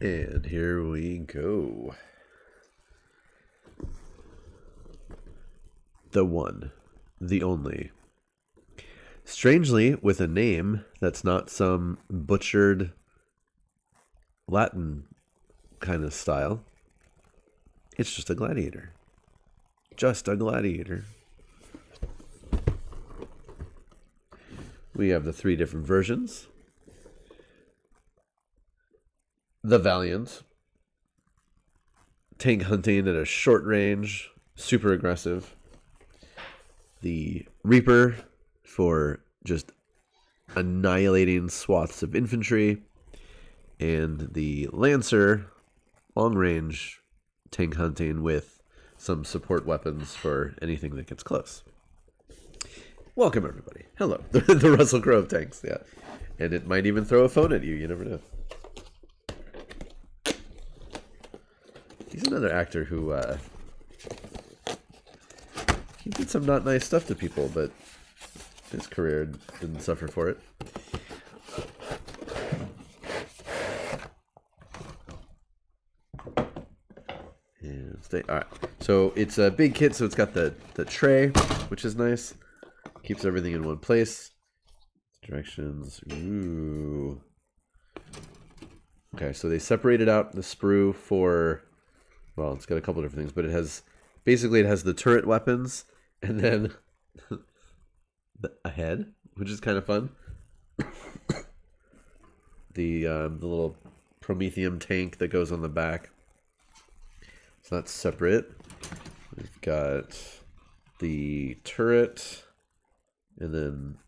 And here we go. The one, the only. Strangely, with a name that's not some butchered Latin kind of style, it's just a gladiator. Just a gladiator. We have the three different versions. The Valiant. Tank hunting at a short range, super aggressive. The Reaper for just annihilating swaths of infantry. And the Lancer, long range tank hunting with some support weapons for anything that gets close. Welcome, everybody. Hello. The, Russell Crowe tanks, yeah. And it might even throw a phone at you, you never know. He's another actor who uh, he did some not nice stuff to people, but his career didn't suffer for it. And stay. All right. So it's a big kit, so it's got the the tray, which is nice. Keeps everything in one place. Directions. Ooh. Okay, so they separated out the sprue for well, it's got a couple different things, but it has basically it has the turret weapons and then the, a head, which is kind of fun. the um, the little promethium tank that goes on the back. So that's separate. We've got the turret, and then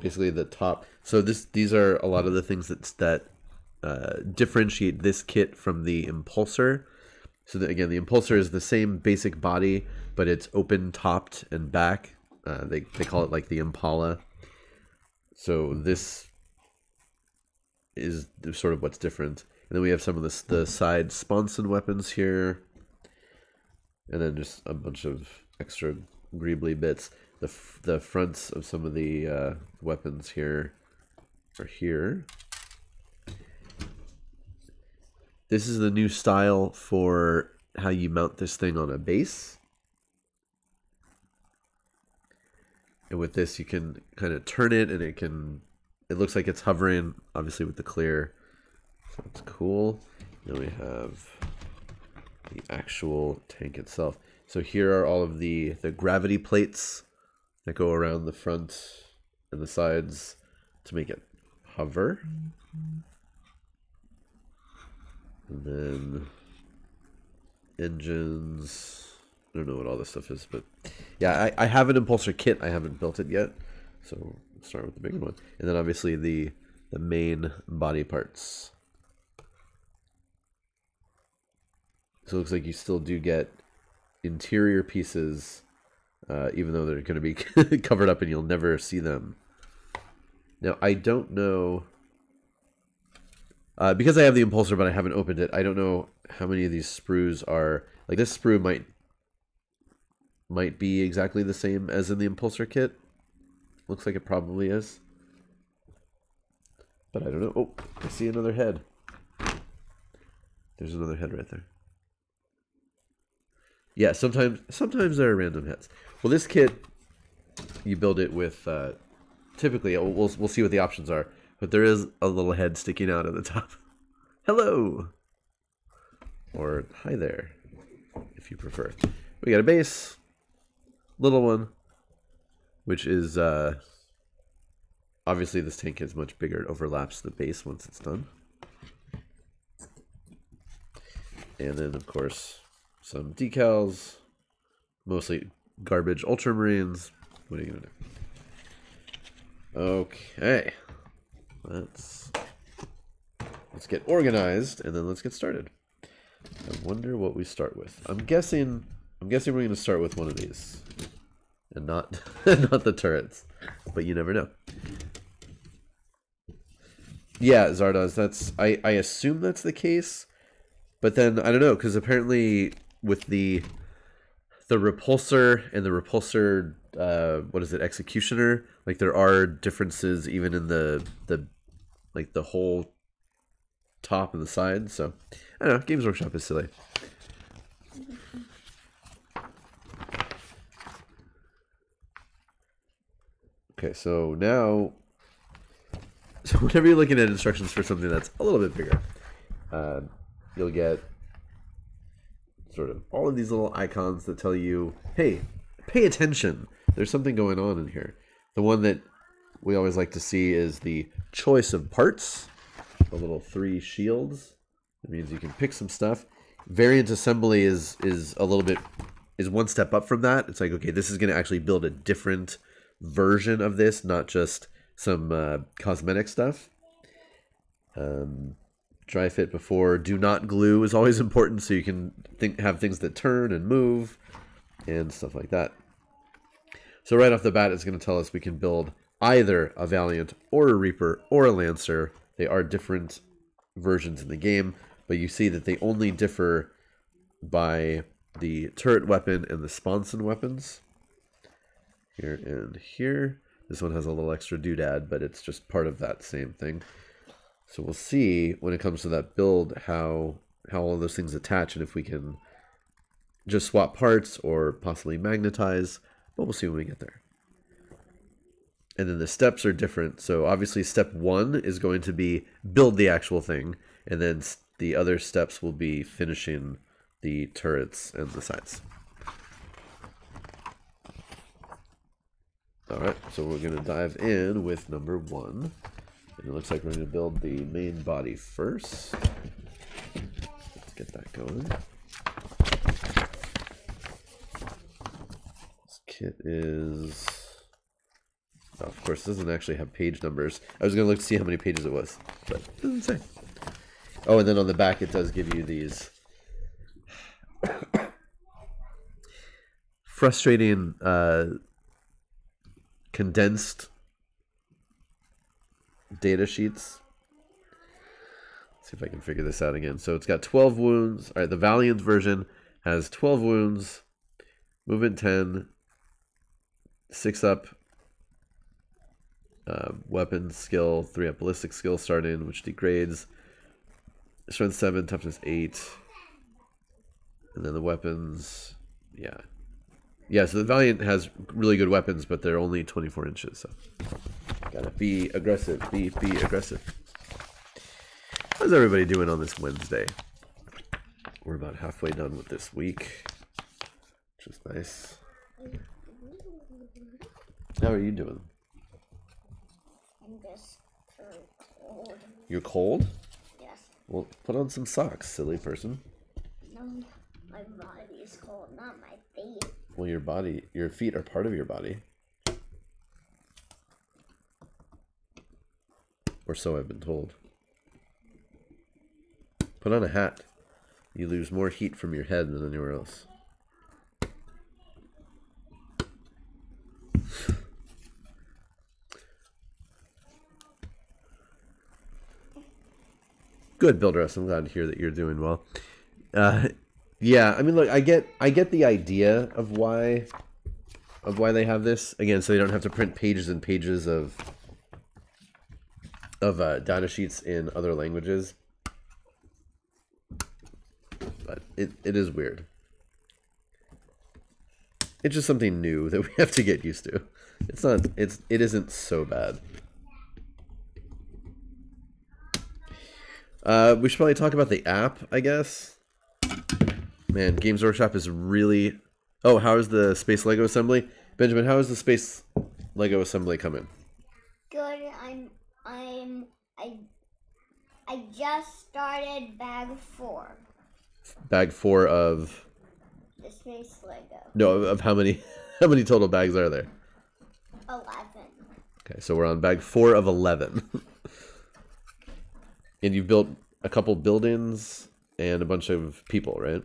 basically the top. So this these are a lot of the things that that uh, differentiate this kit from the impulsor. So that, again, the impulsor is the same basic body, but it's open topped and back. Uh, they they call it like the Impala. So this is sort of what's different. And then we have some of the the side sponson weapons here, and then just a bunch of extra greebly bits. The the fronts of some of the uh, weapons here are here. This is the new style for how you mount this thing on a base. And with this, you can kind of turn it and it can, it looks like it's hovering, obviously with the clear. So it's cool. Then we have the actual tank itself. So here are all of the, the gravity plates that go around the front and the sides to make it hover. Mm-hmm. And then engines. I don't know what all this stuff is, but yeah, I, I have an impulsor kit. I haven't built it yet, so start with the bigger one, and then obviously the the main body parts. So it looks like you still do get interior pieces, uh, even though they're going to be covered up and you'll never see them. Now I don't know uh, because I have the impulsor, but I haven't opened it. I don't know how many of these sprues are like this sprue might might be exactly the same as in the impulsor kit. Looks like it probably is, but I don't know. Oh, I see another head. There's another head right there. Yeah, sometimes sometimes there are random heads. Well, this kit, you build it with. Uh, typically, we'll we'll see what the options are but there is a little head sticking out at the top. Hello! Or hi there, if you prefer. We got a base, little one, which is uh, obviously this tank is much bigger. It overlaps the base once it's done. And then, of course, some decals, mostly garbage ultramarines. What are you going to do? Okay let's let's get organized and then let's get started. I wonder what we start with. I'm guessing I'm guessing we're going to start with one of these. And not not the turrets. But you never know. Yeah, Zardoz, that's I I assume that's the case. But then I don't know cuz apparently with the the repulsor and the repulsor uh what is it executioner like there are differences even in the the like the whole top and the side. So I don't know. Games Workshop is silly. Okay, so now, so whenever you're looking at instructions for something that's a little bit bigger, uh, you'll get sort of all of these little icons that tell you, hey, pay attention. There's something going on in here. The one that we always like to see is the choice of parts, the little three shields. It means you can pick some stuff. Variant assembly is is a little bit is one step up from that. It's like okay, this is going to actually build a different version of this, not just some uh, cosmetic stuff. Um, dry fit before do not glue is always important, so you can think have things that turn and move and stuff like that. So right off the bat, it's going to tell us we can build either a Valiant or a Reaper or a Lancer. They are different versions in the game, but you see that they only differ by the turret weapon and the sponson weapons. Here and here. This one has a little extra doodad, but it's just part of that same thing. So we'll see when it comes to that build how how all those things attach and if we can just swap parts or possibly magnetize, but we'll see when we get there. And then the steps are different. So obviously step one is going to be build the actual thing, and then the other steps will be finishing the turrets and the sides. Alright, so we're going to dive in with number one. And it looks like we're going to build the main body first. Let's get that going. Kit is... Oh, of course, doesn't actually have page numbers. I was going to look to see how many pages it was, but it doesn't say. Oh, and then on the back it does give you these frustrating uh, condensed data sheets. See if I can figure this out again. So it's got 12 wounds. All right, the Valiant version has 12 wounds, movement 10, 6 up, uh, weapon skill, 3 up ballistic skill starting, which degrades, strength 7, toughness 8, and then the weapons, yeah. Yeah, so the Valiant has really good weapons, but they're only 24 inches, so gotta be aggressive, be, be aggressive. How's everybody doing on this Wednesday? We're about halfway done with this week, which is nice. How are you doing? I'm just cold. You're cold? Yes. Well, put on some socks, silly person. No, my body is cold, not my feet. Well, your body, your feet are part of your body. Or so I've been told. Put on a hat. You lose more heat from your head than anywhere else. Good, Builder I'm glad to hear that you're doing well. Uh, yeah, I mean, look, I get, I get the idea of why, of why they have this again, so they don't have to print pages and pages of, of uh, data sheets in other languages. But it, it is weird. It's just something new that we have to get used to. It's not, it's, it isn't so bad. Uh, we should probably talk about the app, I guess. Man, Games Workshop is really. Oh, how is the Space Lego Assembly, Benjamin? How is the Space Lego Assembly coming? Good. I'm. I'm. I. I just started bag four. Bag four of The space Lego. no of, of how many how many total bags are there? Eleven. Okay, so we're on bag four of eleven, and you've built a couple buildings and a bunch of people, right?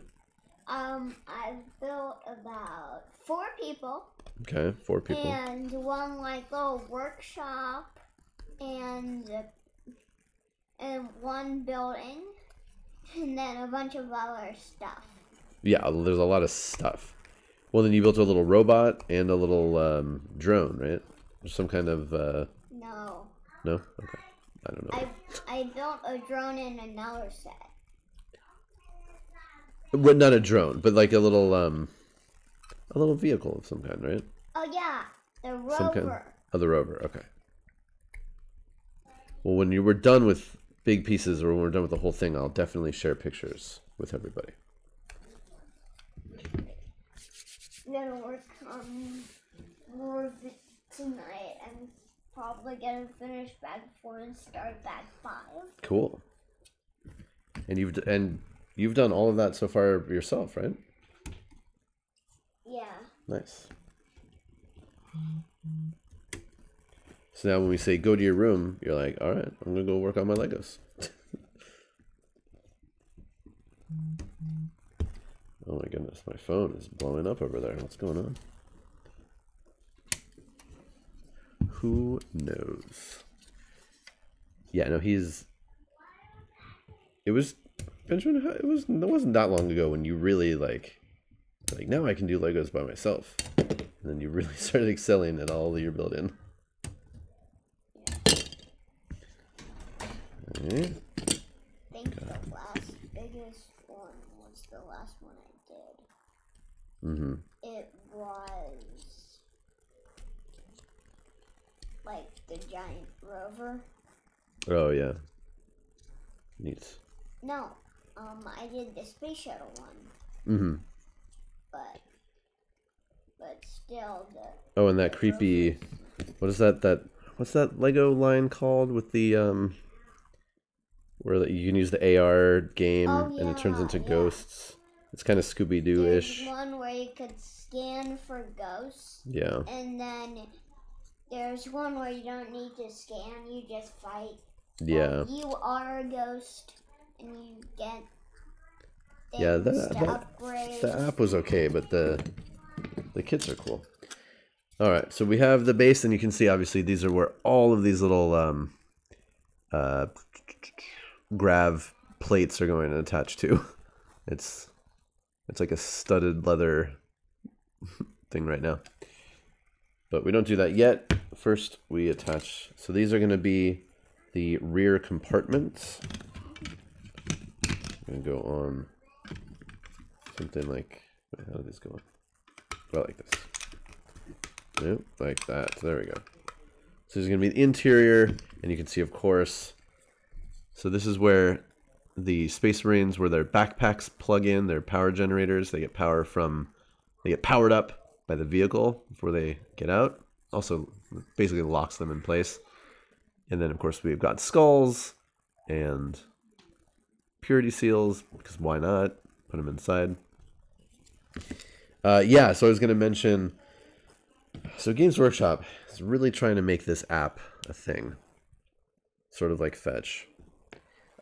Um, I've built about four people Okay, four people. and one like little workshop and and one building and then a bunch of other stuff. Yeah, there's a lot of stuff. Well, then you built a little robot and a little um, drone, right? Some kind of uh, No. no. Okay. I don't know. I I built a drone in another set. Well, not a drone, but like a little um, a little vehicle of some kind, right? Oh yeah, the rover. Some kind. Oh, the rover. Okay. Well, when you were done with big pieces, or when we're done with the whole thing, I'll definitely share pictures with everybody. I'm gonna work on more of it tonight. I'm probably gonna finish bag four and start bag five. Cool. And you've d- and you've done all of that so far yourself, right? Yeah. Nice. So now when we say go to your room, you're like, all right, I'm gonna go work on my Legos. oh my goodness, my phone is blowing up over there. What's going on? Who knows? Yeah, no, he's. It was Benjamin. It was. It wasn't that long ago when you really like like now I can do Legos by myself. And then you really started excelling at all that you're building. Okay. I think the last biggest one was the last one I did. Mm-hmm. It was like the giant rover. Oh yeah. Neat. No, um, I did the space shuttle one, Mm-hmm. but but still the Oh, and that creepy. What is that? That what's that Lego line called with the um, where that you can use the AR game Oh, and it turns into yeah. ghosts. It's kind of Scooby Doo ish. one where you could scan for ghosts, Yeah. and then there's one where you don't need to scan; you just fight. Yeah. You are a ghost, and you get. Yeah, things that- to that- upgrade. The app was okay, but the the kits are cool. All right, so we have the base, and you can see obviously these are where all of these little um, uh, grav plates are going to attach to. It's it's like a studded leather thing right now, but we don't do that yet. First, we attach. So these are going to be the rear compartments. I'm gonna go on something like how did this go on? Well, like this. Yep, like that. There we go. So there's gonna be the interior, and you can see, of course. So this is where the Space Marines, where their backpacks plug in, their power generators. They get power from, they get powered up by the vehicle before they get out. Also, basically locks them in place. And then, of course, we've got skulls and purity seals because why not? Put them inside. Uh, yeah, so I was going to mention. So Games Workshop is really trying to make this app a thing, sort of like Fetch.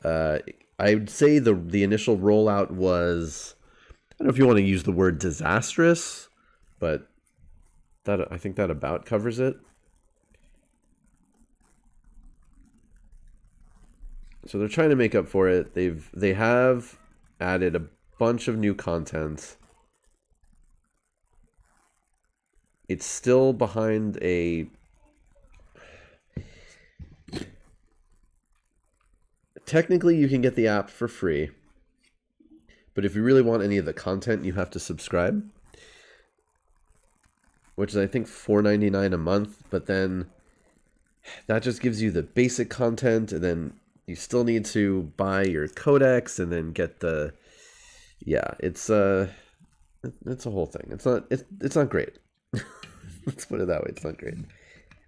Uh, I would say the the initial rollout was. I don't know if you want to use the word disastrous, but that I think that about covers it. So they're trying to make up for it. They've they have added a bunch of new content. It's still behind a Technically you can get the app for free. But if you really want any of the content, you have to subscribe. Which is I think $4.99 a month, but then that just gives you the basic content and then you still need to buy your codex and then get the yeah it's uh it's a whole thing. It's not it's, it's not great. Let's put it that way. It's not great.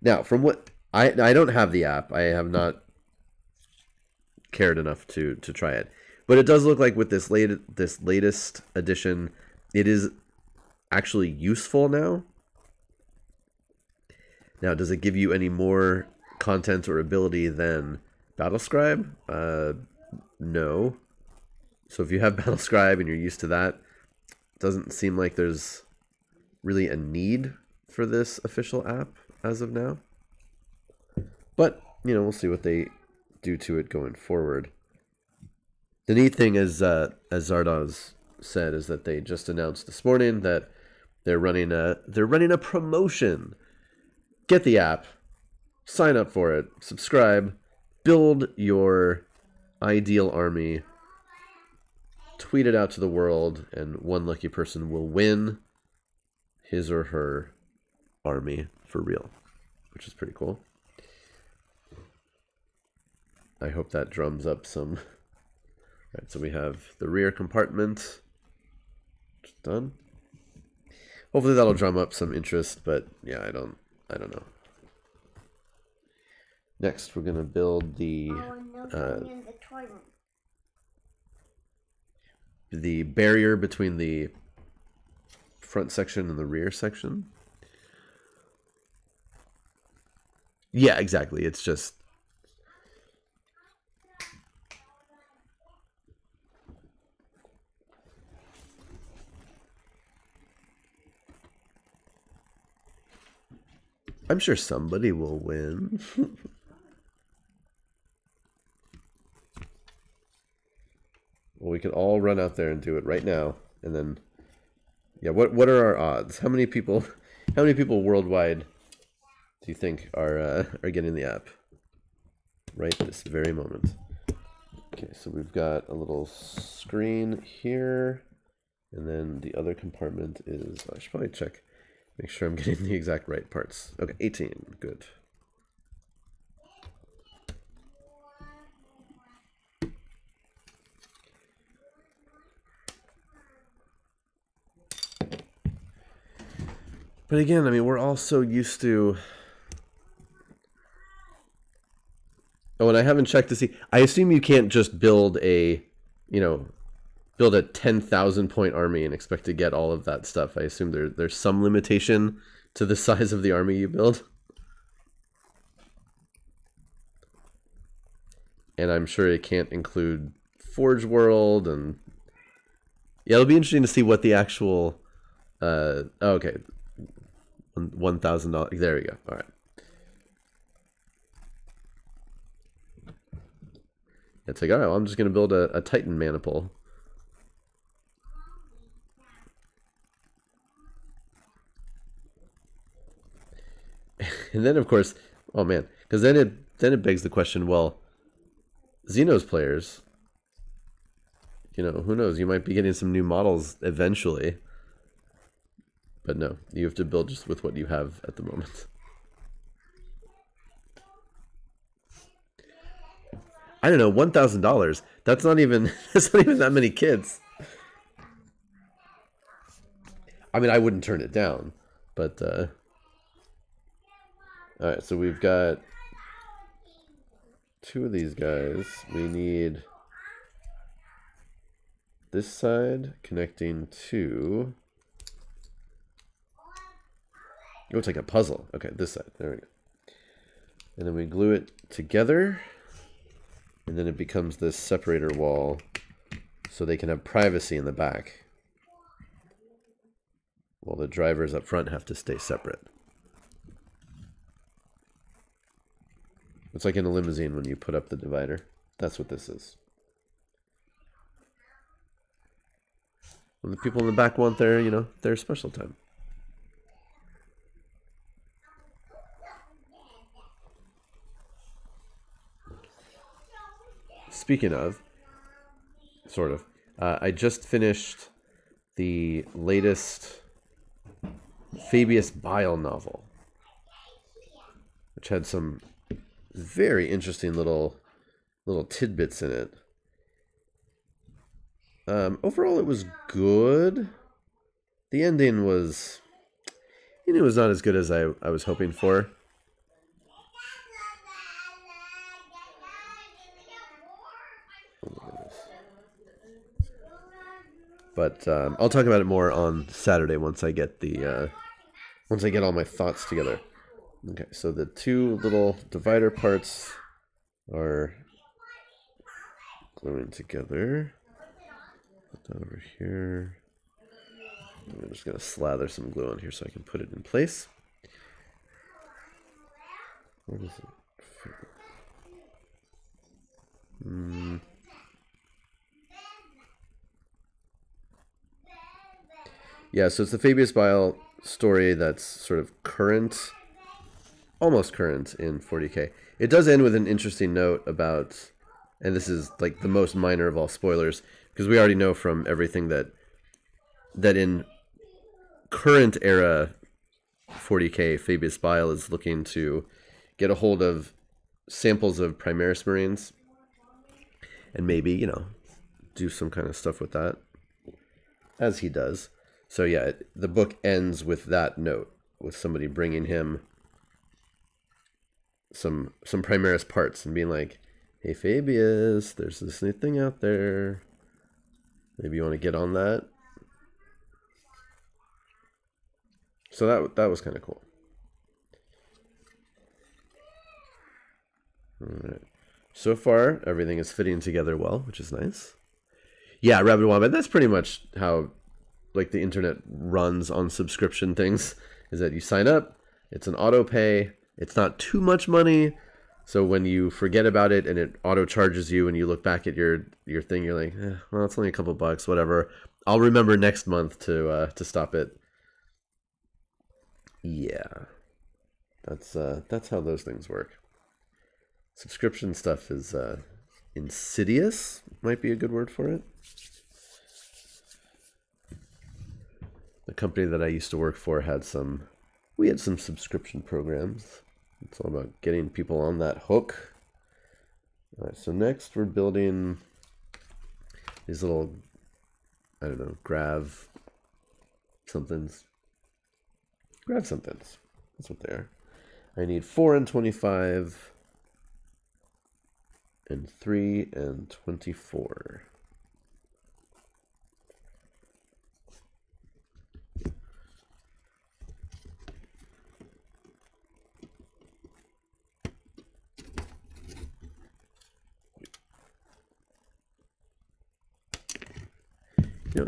Now from what i i don't have the app. I have not cared enough to to try it. But it does look like with this late this latest edition it is actually useful now now does it give you any more content or ability than Battlescribe? Uh, no. So if you have Battlescribe and you're used to that, doesn't seem like there's really a need for this official app as of now. But, you know, we'll see what they do to it going forward. The neat thing is, uh, as Zardoz said, is that they just announced this morning that they're running a they're running a promotion. Get the app, sign up for it, subscribe, build your ideal army, tweet it out to the world, and one lucky person will win his or her army for real, which is pretty cool. I hope that drums up some. All right, so we have the rear compartment. Done. Hopefully that'll drum up some interest, but yeah, I don't, I don't know. Next, we're gonna build the Oh, Uh, the the barrier between the front section and the rear section. Yeah, exactly. It's just I'm sure somebody will win. well, we could all run out there and do it right now, and then, yeah. What what are our odds? How many people? How many people worldwide do you think are uh, are getting the app right this very moment? Okay, so we've got a little screen here, and then the other compartment is. I should probably check, make sure I'm getting the exact right parts. Okay, 18. Good. But again, I mean, we're all so used to. Oh, and I haven't checked to see. I assume you can't just build a, you know, build a ten thousand point army and expect to get all of that stuff. I assume there there's some limitation to the size of the army you build. And I'm sure it can't include Forge World and yeah, it'll be interesting to see what the actual. Uh, oh, okay, one thousand dollars. There we go. All right. It's like, all right, well, I'm just gonna build a, a Titan maniple. And then, of course, oh man, because then it then it begs the question: Well, Xenos players, you know, who knows? You might be getting some new models eventually. But no, you have to build just with what you have at the moment. I don't know, one thousand dollars. That's not even that's not even that many kids. I mean, I wouldn't turn it down, but uh, all right. So we've got two of these guys. We need this side connecting to. It looks like a puzzle. Okay, this side. There we go. And then we glue it together. And then it becomes this separator wall so they can have privacy in the back. While the drivers up front have to stay separate. It's like in a limousine when you put up the divider. That's what this is. When the people in the back want their, you know, their special time. Speaking of, sort of, uh, I just finished the latest Fabius Bile novel, which had some very interesting little little tidbits in it. Um, overall, it was good. The ending was, you know, it was not as good as I, I was hoping for. But um, I'll talk about it more on Saturday once I get the uh, once I get all my thoughts together. Okay, so the two little divider parts are gluing together. Put that over here. I'm just gonna slather some glue on here so I can put it in place. What is it? Hmm. Yeah, so it's the Fabius Bile story that's sort of current, almost current in 40k. It does end with an interesting note about, and this is like the most minor of all spoilers, because we already know from everything that that in current era 40k, Fabius Bile is looking to get a hold of samples of Primaris Marines and maybe, you know, do some kind of stuff with that as he does. So yeah, the book ends with that note with somebody bringing him some some Primaris parts and being like, "Hey Fabius, there's this new thing out there. Maybe you want to get on that." So that that was kind of cool. All right. So far, everything is fitting together well, which is nice. Yeah, Rabbit Wombat. That's pretty much how, like, the internet runs on subscription things. Is that you sign up, it's an auto pay, it's not too much money, so when you forget about it and it auto charges you, and you look back at your your thing, you're like, eh, well, it's only a couple bucks, whatever. I'll remember next month to uh, to stop it. Yeah, that's uh, that's how those things work. Subscription stuff is uh, insidious might be a good word for it. The company that i used to work for had some we had some subscription programs it's all about getting people on that hook. All right so next we're building these little i don't know grav somethings. Grav somethings. That's what they are. I need 4 and 25 and 3 and 24.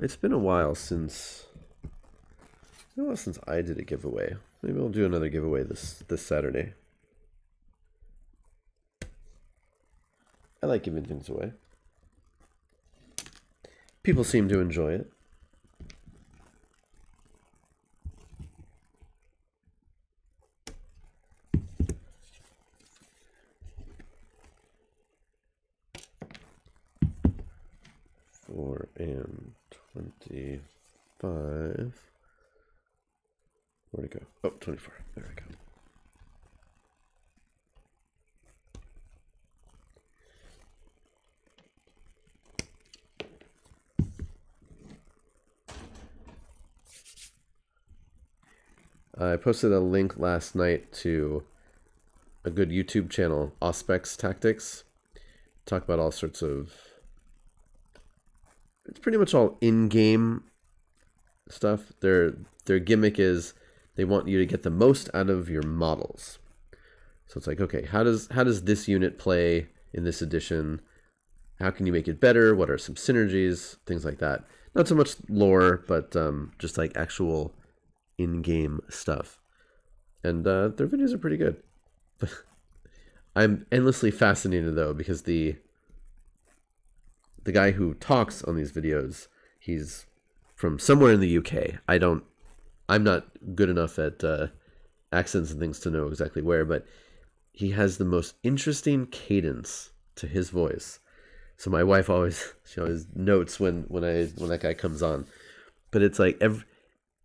It's been a while since a while since I did a giveaway. Maybe I'll do another giveaway this this Saturday. I like giving things away. People seem to enjoy it. Four and twenty-five. Where'd it go? Oh, 24. There we go. I posted a link last night to a good YouTube channel, Auspex Tactics. Talk about all sorts of. It's pretty much all in-game stuff. Their their gimmick is they want you to get the most out of your models. So it's like, okay, how does how does this unit play in this edition? How can you make it better? What are some synergies? Things like that. Not so much lore, but um, just like actual in-game stuff, and uh, their videos are pretty good. I'm endlessly fascinated though because the the guy who talks on these videos, he's from somewhere in the UK. I don't, I'm not good enough at uh, accents and things to know exactly where, but he has the most interesting cadence to his voice. So my wife always she always notes when when I when that guy comes on, but it's like every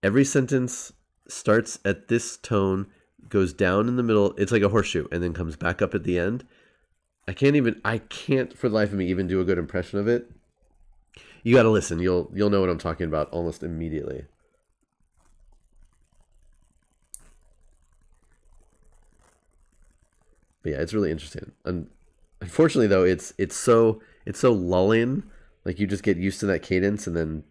every sentence starts at this tone, goes down in the middle. It's like a horseshoe, and then comes back up at the end. I can't even. I can't for the life of me even do a good impression of it. You got to listen. You'll you'll know what I'm talking about almost immediately. But yeah, it's really interesting. And unfortunately, though, it's it's so it's so lulling. Like you just get used to that cadence, and then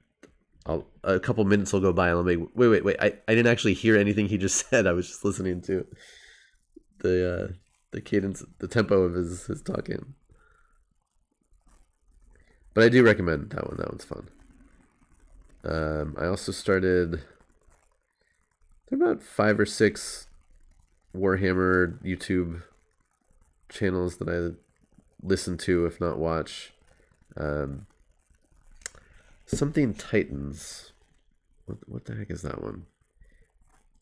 I'll, a couple minutes will go by and I'll make wait wait wait I, I didn't actually hear anything he just said I was just listening to the uh, the cadence the tempo of his his talking but I do recommend that one that one's fun um, I also started there are about five or six Warhammer YouTube channels that I listen to if not watch um, Something Titans. What what the heck is that one?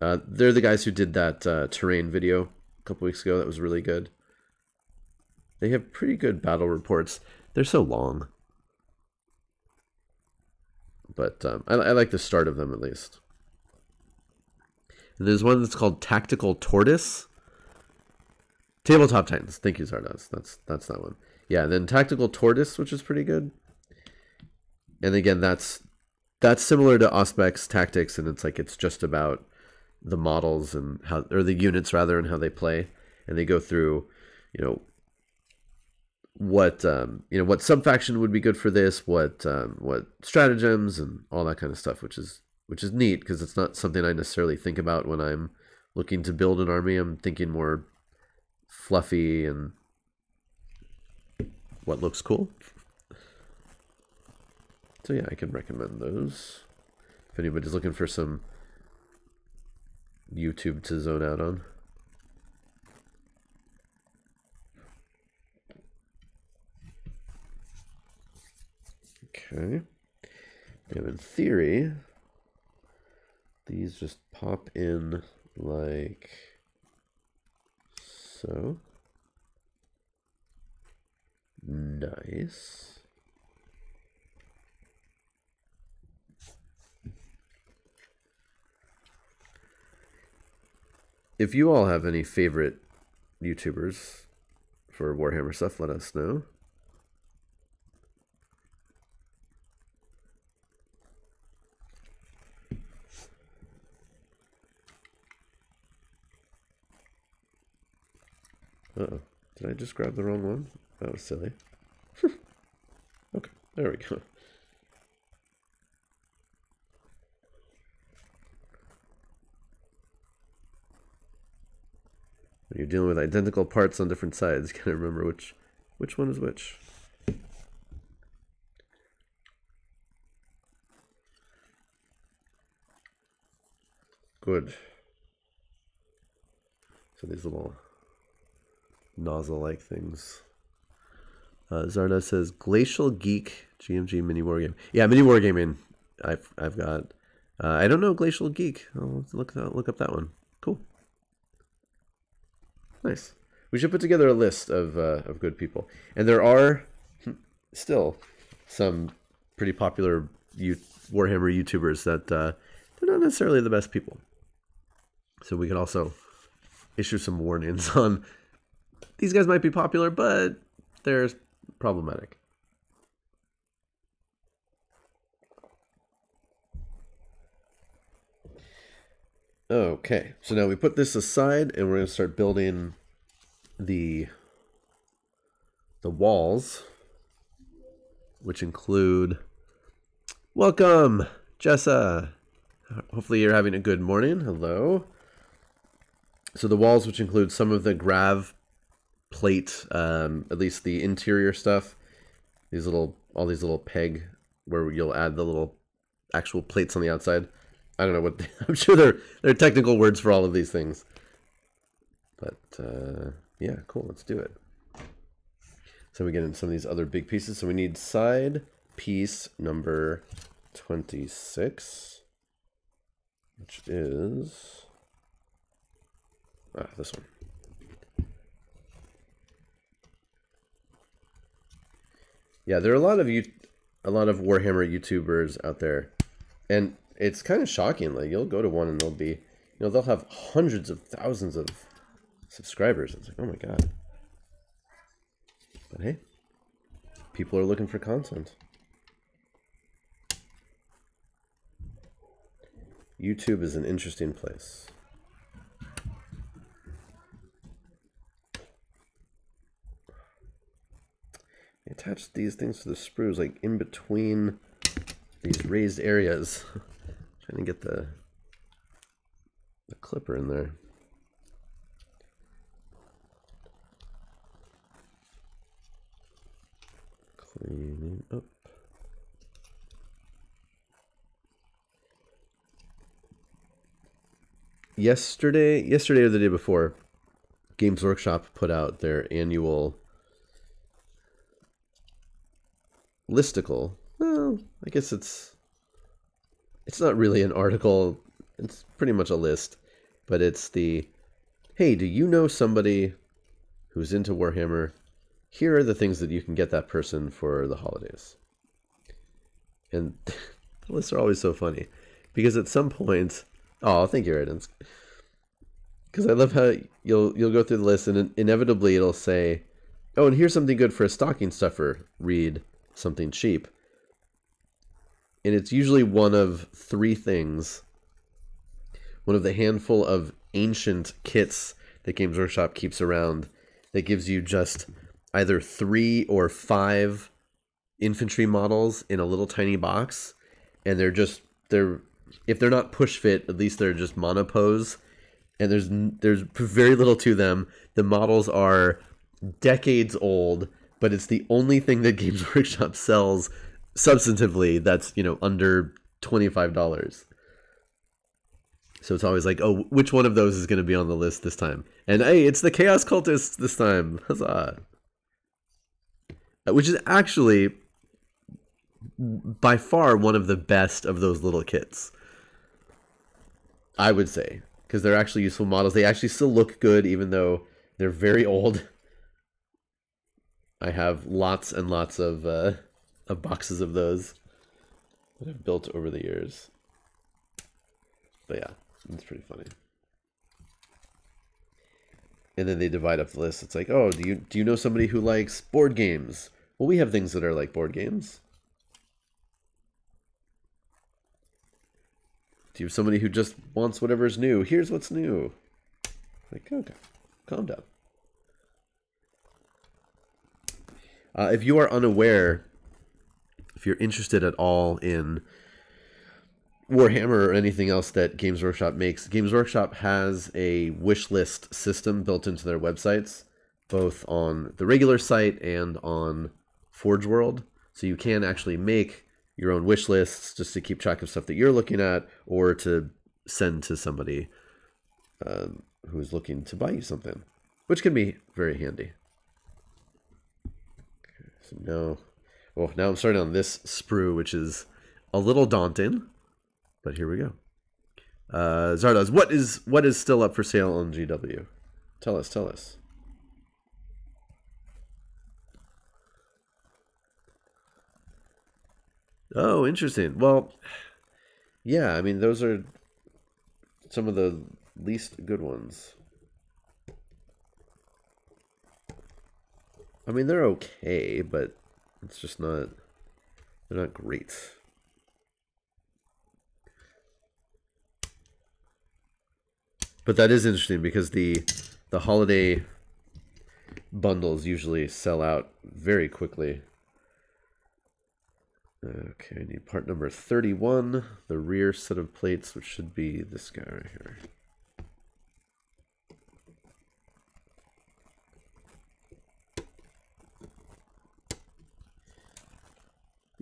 Uh, they're the guys who did that uh, terrain video a couple weeks ago. That was really good. they have pretty good battle reports. They're so long. But um, I, I like the start of them at least. And there's one that's called Tactical Tortoise. Tabletop Titans. Thank you, Zardoz. That's that's that one. Yeah, then Tactical Tortoise, which is pretty good. And again, that's that's similar to Auspex Tactics, and it's like it's just about the models and how or the units rather and how they play. And they go through, you know, what um, you know what sub faction would be good for this, what um, what stratagems and all that kind of stuff, which is which is neat because it's not something I necessarily think about when I'm looking to build an army. I'm thinking more fluffy and what looks cool. So yeah, I can recommend those. If anybody's looking for some YouTube to zone out on. Okay. And in theory, these just pop in like so. Nice. If you all have any favorite YouTubers for Warhammer stuff, let us know. Uh oh. Did I just grab the wrong one? That was silly. okay, there we go. When you're dealing with identical parts on different sides, you gotta remember which which one is which. Good. So these little nozzle-like things. Uh, Zardoz says Glacial Geek GMG mini war game. Yeah, mini war gaming. I've I've got. Uh, I don't know Glacial Geek. I'll look look up that one. Cool. Nice. We should put together a list of uh, of good people, and there are still some pretty popular Warhammer YouTubers that uh, they're not necessarily the best people. So we can also issue some warnings on these guys might be popular, but they're problematic. Okay, so now we put this aside and we're going to start building the the walls, which include welcome, Jessa. Hopefully you're having a good morning. Hello. So the walls, which include some of the grav plate, um, at least the interior stuff. These little, all these little peg where you'll add the little actual plates on the outside. I don't know what, I'm sure there, there are technical words for all of these things. But, uh, yeah, cool, let's do it. So we get into some of these other big pieces. So we need side piece number 26, which is, ah, this one. Yeah, there are a lot of you, a lot of Warhammer YouTubers out there, and it's kind of shocking. Like you'll go to one and they'll be, you know, they'll have hundreds of thousands of subscribers. It's like, oh my god. But hey, people are looking for content. YouTube is an interesting place. Attach these things to the sprues like in between these raised areas. Trying to get the the clipper in there. Cleaning up. Yesterday, yesterday or the day before, Games Workshop put out their annual listicle. Well, I guess it's it's not really an article. It's pretty much a list, but it's the hey, do you know somebody who's into Warhammer? here are the things that you can get that person for the holidays. And the lists are always so funny because at some point, oh, thank you, Ardens. Because I love how you'll you'll go through the list and inevitably it'll say, "Oh, and here's something good for a stocking stuffer." Read something cheap, and it's usually one of three things. One of the handful of ancient kits that Games Workshop keeps around that gives you just either three or five infantry models in a little tiny box, and they're just they're if they're not push fit, at least they're just monopose, and there's there's very little to them. The models are decades old, but it's the only thing that Games Workshop sells substantively that's you know under twenty five dollars. So it's always like, oh, which one of those is going to be on the list this time? And hey, it's the Chaos Cultists this time. Huzzah! Uh, which is actually by far one of the best of those little kits. I would say because they're actually useful models. They actually still look good even though they're very old. I have lots and lots of uh, of boxes of those that I've built over the years. But yeah, it's pretty funny. And then they divide up the list. It's like, oh, do you do you know somebody who likes board games? Well, we have things that are like board games. Do you have somebody who just wants whatever's new? Here's what's new. Like, okay, calm down. Uh, if you are unaware, if you're interested at all in Warhammer or anything else that Games Workshop makes, Games Workshop has a wish list system built into their websites, both on the regular site and on Forge World. So you can actually make your own wish lists just to keep track of stuff that you're looking at or to send to somebody um, who's looking to buy you something, which can be very handy. So now, well, now I'm starting on this sprue, which is a little daunting, but here we go. Uh, Zardoz, what is what is still up for sale on GW? Tell us, tell us. Oh, interesting. Well, yeah, I mean, those are some of the least good ones. I mean, they're okay, but it's just not, they're not great. But that is interesting because the the holiday bundles usually sell out very quickly. Okay, I need part number 31, the rear set of plates, which should be this guy right here.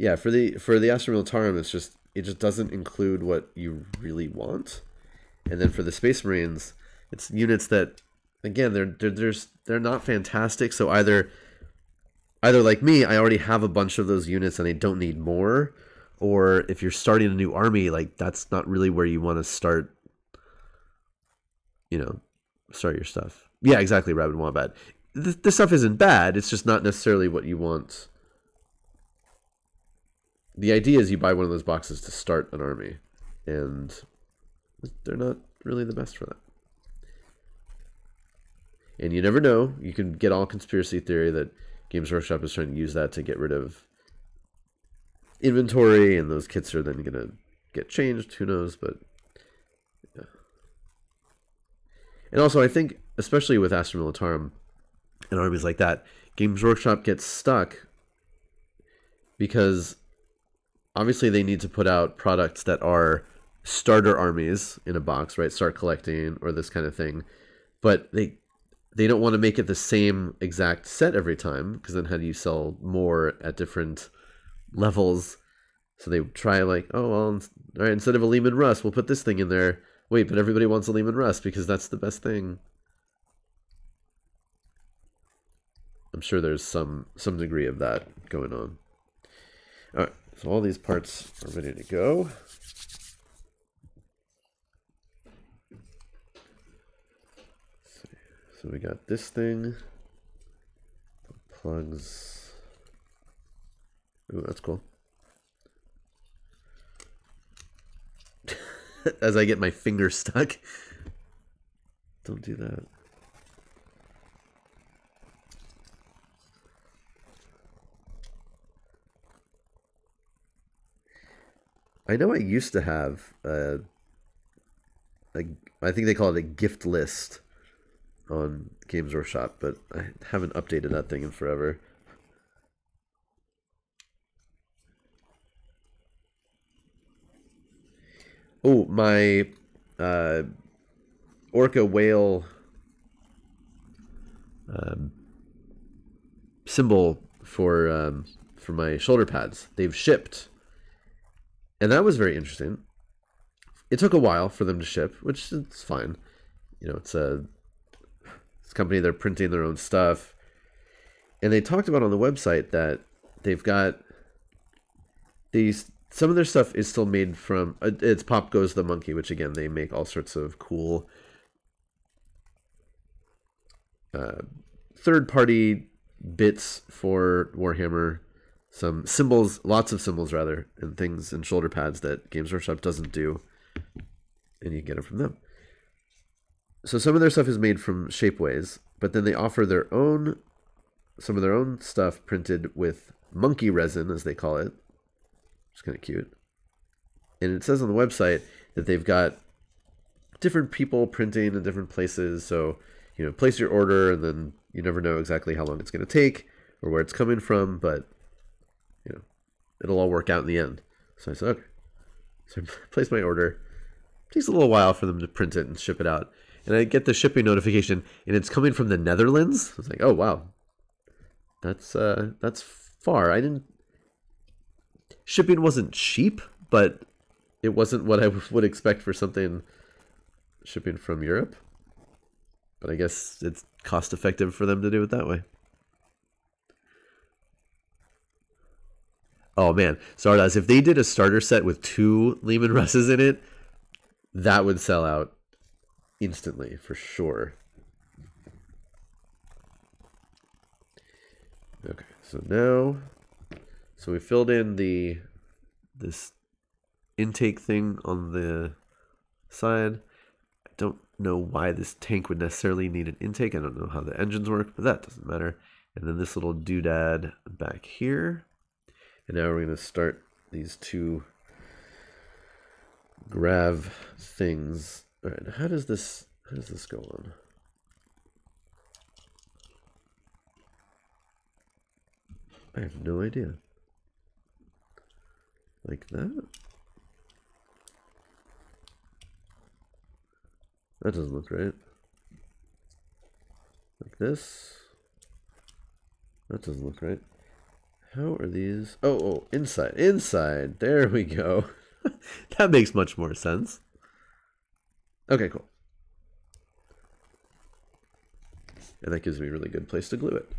Yeah, for the for the Astra Militarum, it's just it just doesn't include what you really want. And then for the Space Marines, it's units that again they're they're they're, they're not fantastic. So either either like me, I already have a bunch of those units and I don't need more, or if you're starting a new army, like that's not really where you want to start. You know, start your stuff. Yeah, exactly, Rabbit Wombat. This, this stuff isn't bad. It's just not necessarily what you want. The idea is you buy one of those boxes to start an army, and they're not really the best for that. And you never know. You can get all conspiracy theory that Games Workshop is trying to use that to get rid of inventory, and those kits are then going to get changed. Who knows? But yeah. And also, I think, especially with Astra Militarum and armies like that, Games Workshop gets stuck because obviously they need to put out products that are starter armies in a box, right? Start collecting or this kind of thing. But they they don't want to make it the same exact set every time because then how do you sell more at different levels? So they try like, oh well, all right, instead of a Leman Russ, we'll put this thing in there. Wait, but everybody wants a Leman Russ because that's the best thing. I'm sure there's some some degree of that going on. All right, so all these parts are ready to go. So we got this thing, plugs. Ooh, that's cool. As I get my finger stuck. Don't do that. I know I used to have a, a I think they call it a gift list on Games Workshop, but I haven't updated that thing in forever. Oh, my uh, orca whale um, symbol for um, for my shoulder pads. They've shipped, and that was very interesting. It took a while for them to ship, which is fine. You know, it's a it's a company they're printing their own stuff, and they talked about on the website that they've got these some of their stuff is still made from uh, it's pop goes the monkey which again they make all sorts of cool uh, third party bits for warhammer some symbols lots of symbols rather and things and shoulder pads that games workshop doesn't do and you can get them from them so some of their stuff is made from shapeways but then they offer their own some of their own stuff printed with monkey resin as they call it is kind of cute. And it says on the website that they've got different people printing in different places. So, you know, place your order and then you never know exactly how long it's going to take or where it's coming from, but, you know, it'll all work out in the end. So I said, okay. So I place my order. It takes a little while for them to print it and ship it out. And I get the shipping notification and it's coming from the Netherlands. I was like, oh, wow. That's, uh, that's far. I didn't shipping wasn't cheap, but it wasn't what I would expect for something shipping from Europe. But I guess it's cost effective for them to do it that way. Oh man, Zardoz, if they did a starter set with two Leman Russes in it, that would sell out instantly for sure. Okay, so now so we filled in the this intake thing on the side. I don't know why this tank would necessarily need an intake. I don't know how the engines work, but that doesn't matter. And then this little doodad back here. And now we're going to start these two grav things. All right, how does this how does this go on? I have no idea. Like that? That doesn't look right. Like this? That doesn't look right. How are these? Oh, oh, inside. Inside. There we go. that makes much more sense. Okay, cool. And that gives me a really good place to glue it.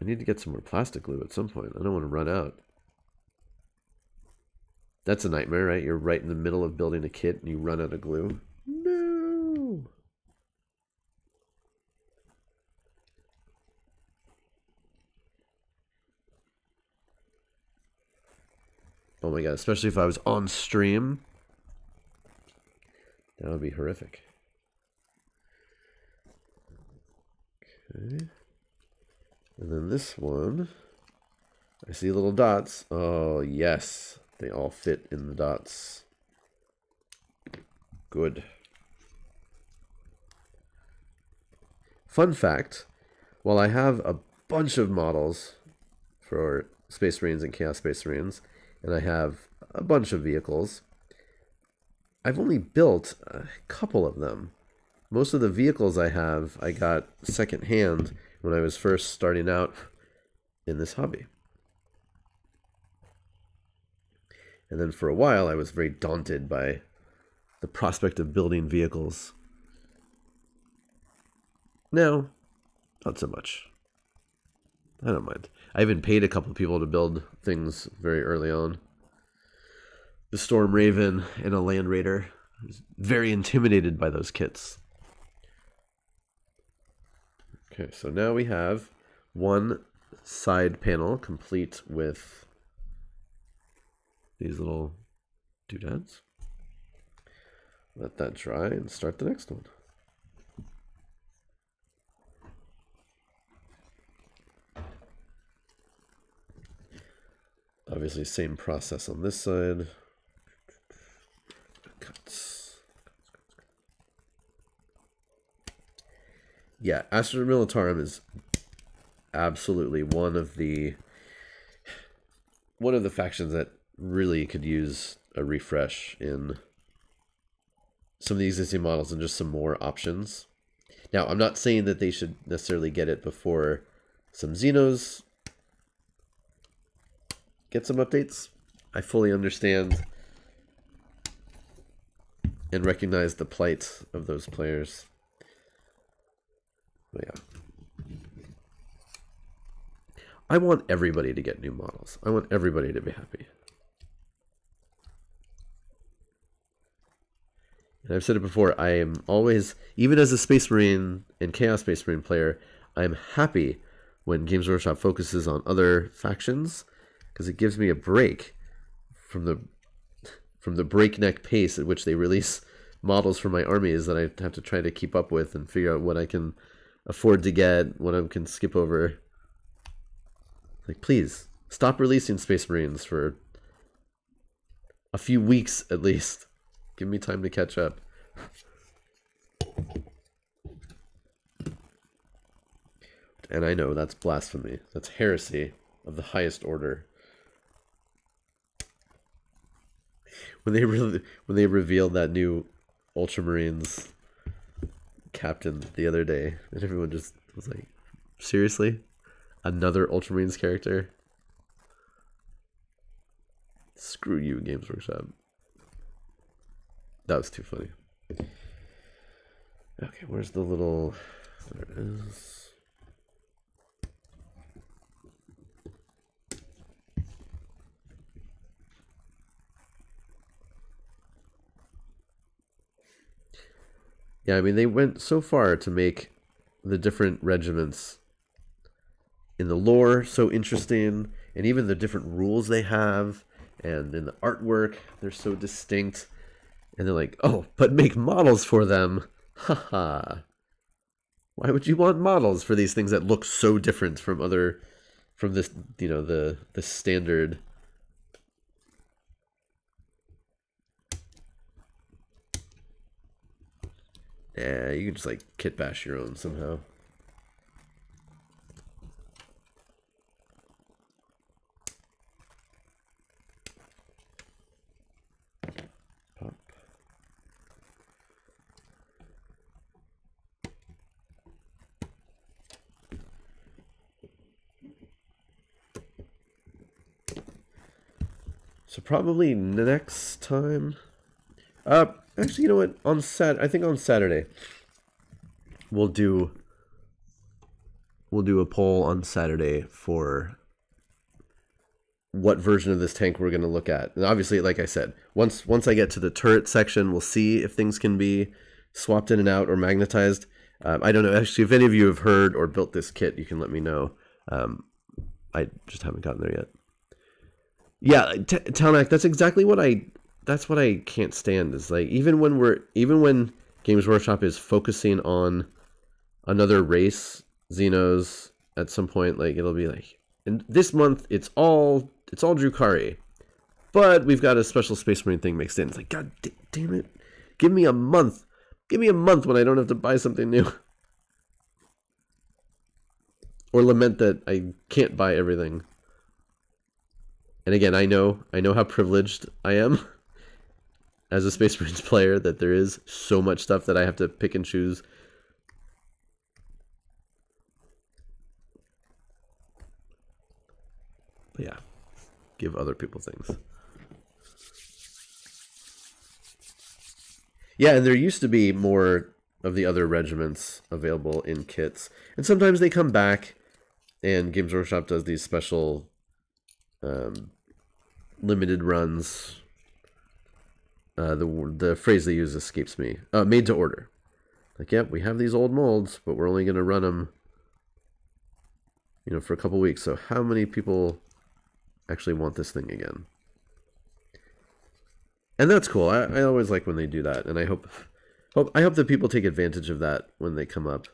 I need to get some more plastic glue at some point. I don't want to run out. That's a nightmare, right? You're right in the middle of building a kit and you run out of glue. Oh my god, especially if I was on stream. That would be horrific. Okay. And then this one, I see little dots. Oh, yes. They all fit in the dots. Good. Fun fact, while I have a bunch of models for Space Marines and Chaos Space Marines, and I have a bunch of vehicles, I've only built a couple of them. Most of the vehicles I have, I got secondhand when I was first starting out in this hobby. And then for a while, I was very daunted by the prospect of building vehicles. Now, not so much. I don't mind. I even paid a couple people to build things very early on. The Storm Raven and a Land Raider. I was very intimidated by those kits. Okay, so now we have one side panel complete with these little doodads. Let that dry and start the next one. Obviously, same process on this side. Cuts. Yeah, Astra Militarum is absolutely one of the one of the factions that really could use a refresh in some of the existing models and just some more options. Now, I'm not saying that they should necessarily get it before some Xenos get some updates. I fully understand and recognize the plight of those players. But yeah. I want everybody to get new models. I want everybody to be happy. And I've said it before, I am always, even as a Space Marine and Chaos Space Marine player, I am happy when Games Workshop focuses on other factions because it gives me a break from the from the breakneck pace at which they release models for my armies that I have to try to keep up with and figure out what I can afford to get, what I can skip over. Like, please stop releasing Space Marines for a few weeks at least. Give me time to catch up. And I know that's blasphemy. That's heresy of the highest order. When they really when they revealed that new Ultramarines captain the other day, and everyone just was like, "Seriously, another Ultramarines character?" Screw you, Games Workshop. That was too funny. Okay, where's the little? There it is. Yeah, I mean, they went so far to make the different regiments in the lore so interesting, and even the different rules they have, and in the artwork, they're so distinct. And they're like, oh, but make models for them. Haha. Why would you want models for these things that look so different from other, from this, you know, the the standard Yeah, you can just like kit bash your own somehow. So probably next time. Uh, Actually, you know what? On Sat, I think on Saturday, we'll do we'll do a poll on Saturday for what version of this tank we're going to look at. And obviously, like I said, once once I get to the turret section, we'll see if things can be swapped in and out or magnetized. Um, I don't know. Actually, if any of you have heard or built this kit, you can let me know. Um, I just haven't gotten there yet. Yeah, T- that's exactly what I that's what I can't stand is like even when we're even when Games Workshop is focusing on another race, Xenos at some point like it'll be like and this month it's all it's all Drukhari. But we've got a special Space Marine thing mixed in. It's like god damn it. Give me a month. Give me a month when I don't have to buy something new. or lament that I can't buy everything. And again, I know I know how privileged I am. as a Space Marines player that there is so much stuff that I have to pick and choose. But yeah, give other people things. Yeah, and there used to be more of the other regiments available in kits. And sometimes they come back and Games Workshop does these special um, limited runs uh, the the phrase they use escapes me. Uh, made to order. Like, yep, we have these old molds, but we're only going to run them you know, for a couple weeks. So how many people actually want this thing again? And that's cool. I, I always like when they do that, and I hope hope I hope that people take advantage of that when they come up.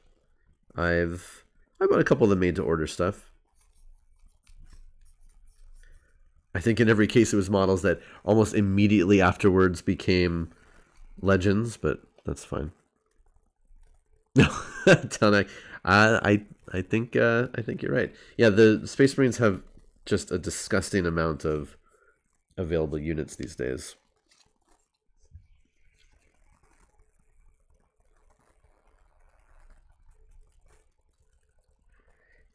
I've I bought a couple of the made to order stuff. I think in every case it was models that almost immediately afterwards became legends, but that's fine. No, Tonek, I, I, I think, uh, I think you're right. Yeah, the Space Marines have just a disgusting amount of available units these days.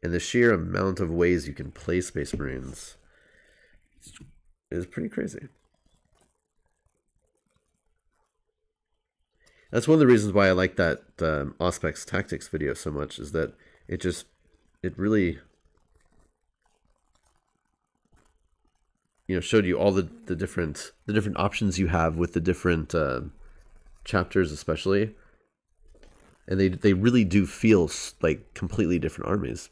And the sheer amount of ways you can play Space Marines is pretty crazy. That's one of the reasons why I like that um, Tactics video so much is that it just, it really, you know, showed you all the, the different, the different options you have with the different uh, chapters especially. And they, they really do feel like completely different armies.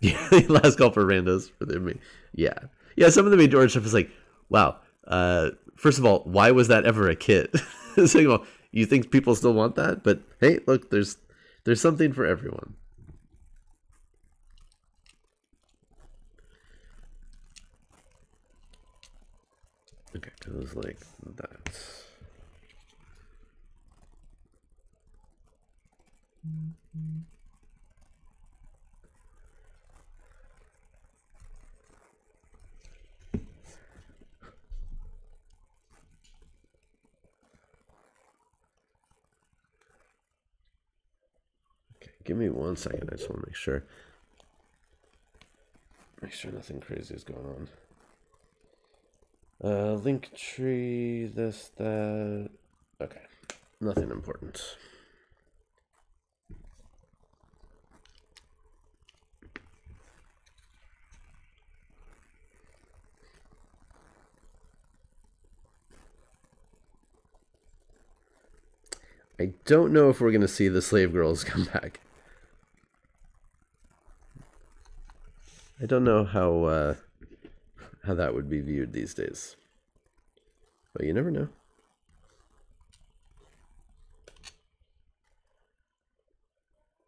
Yeah, last call for randos for them. Yeah, yeah. Some of the George stuff is like, wow. Uh, first of all, why was that ever a kit? Second of all, you think people still want that? But hey, look, there's there's something for everyone. Okay, goes like that. Mm -hmm. Give me one second. I just want to make sure. Make sure nothing crazy is going on. Uh, link tree, this, that. Okay. Nothing important. I don't know if we're going to see the slave girls come back. I don't know how uh, how that would be viewed these days, but you never know.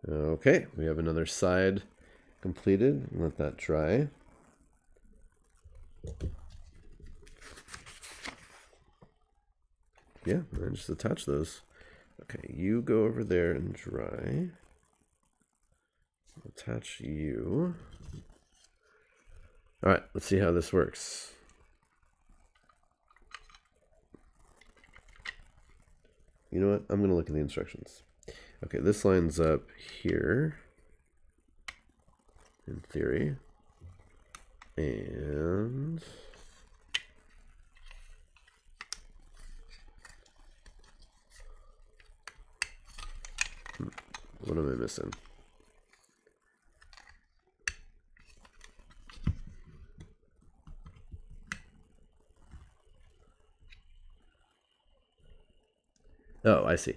Okay, we have another side completed. Let that dry. Yeah, and just attach those. Okay, you go over there and dry. Attach you. All right, let's see how this works. You know what? I'm going to look at the instructions. Okay, this lines up here in theory. And hmm, what am I missing? Oh, I see.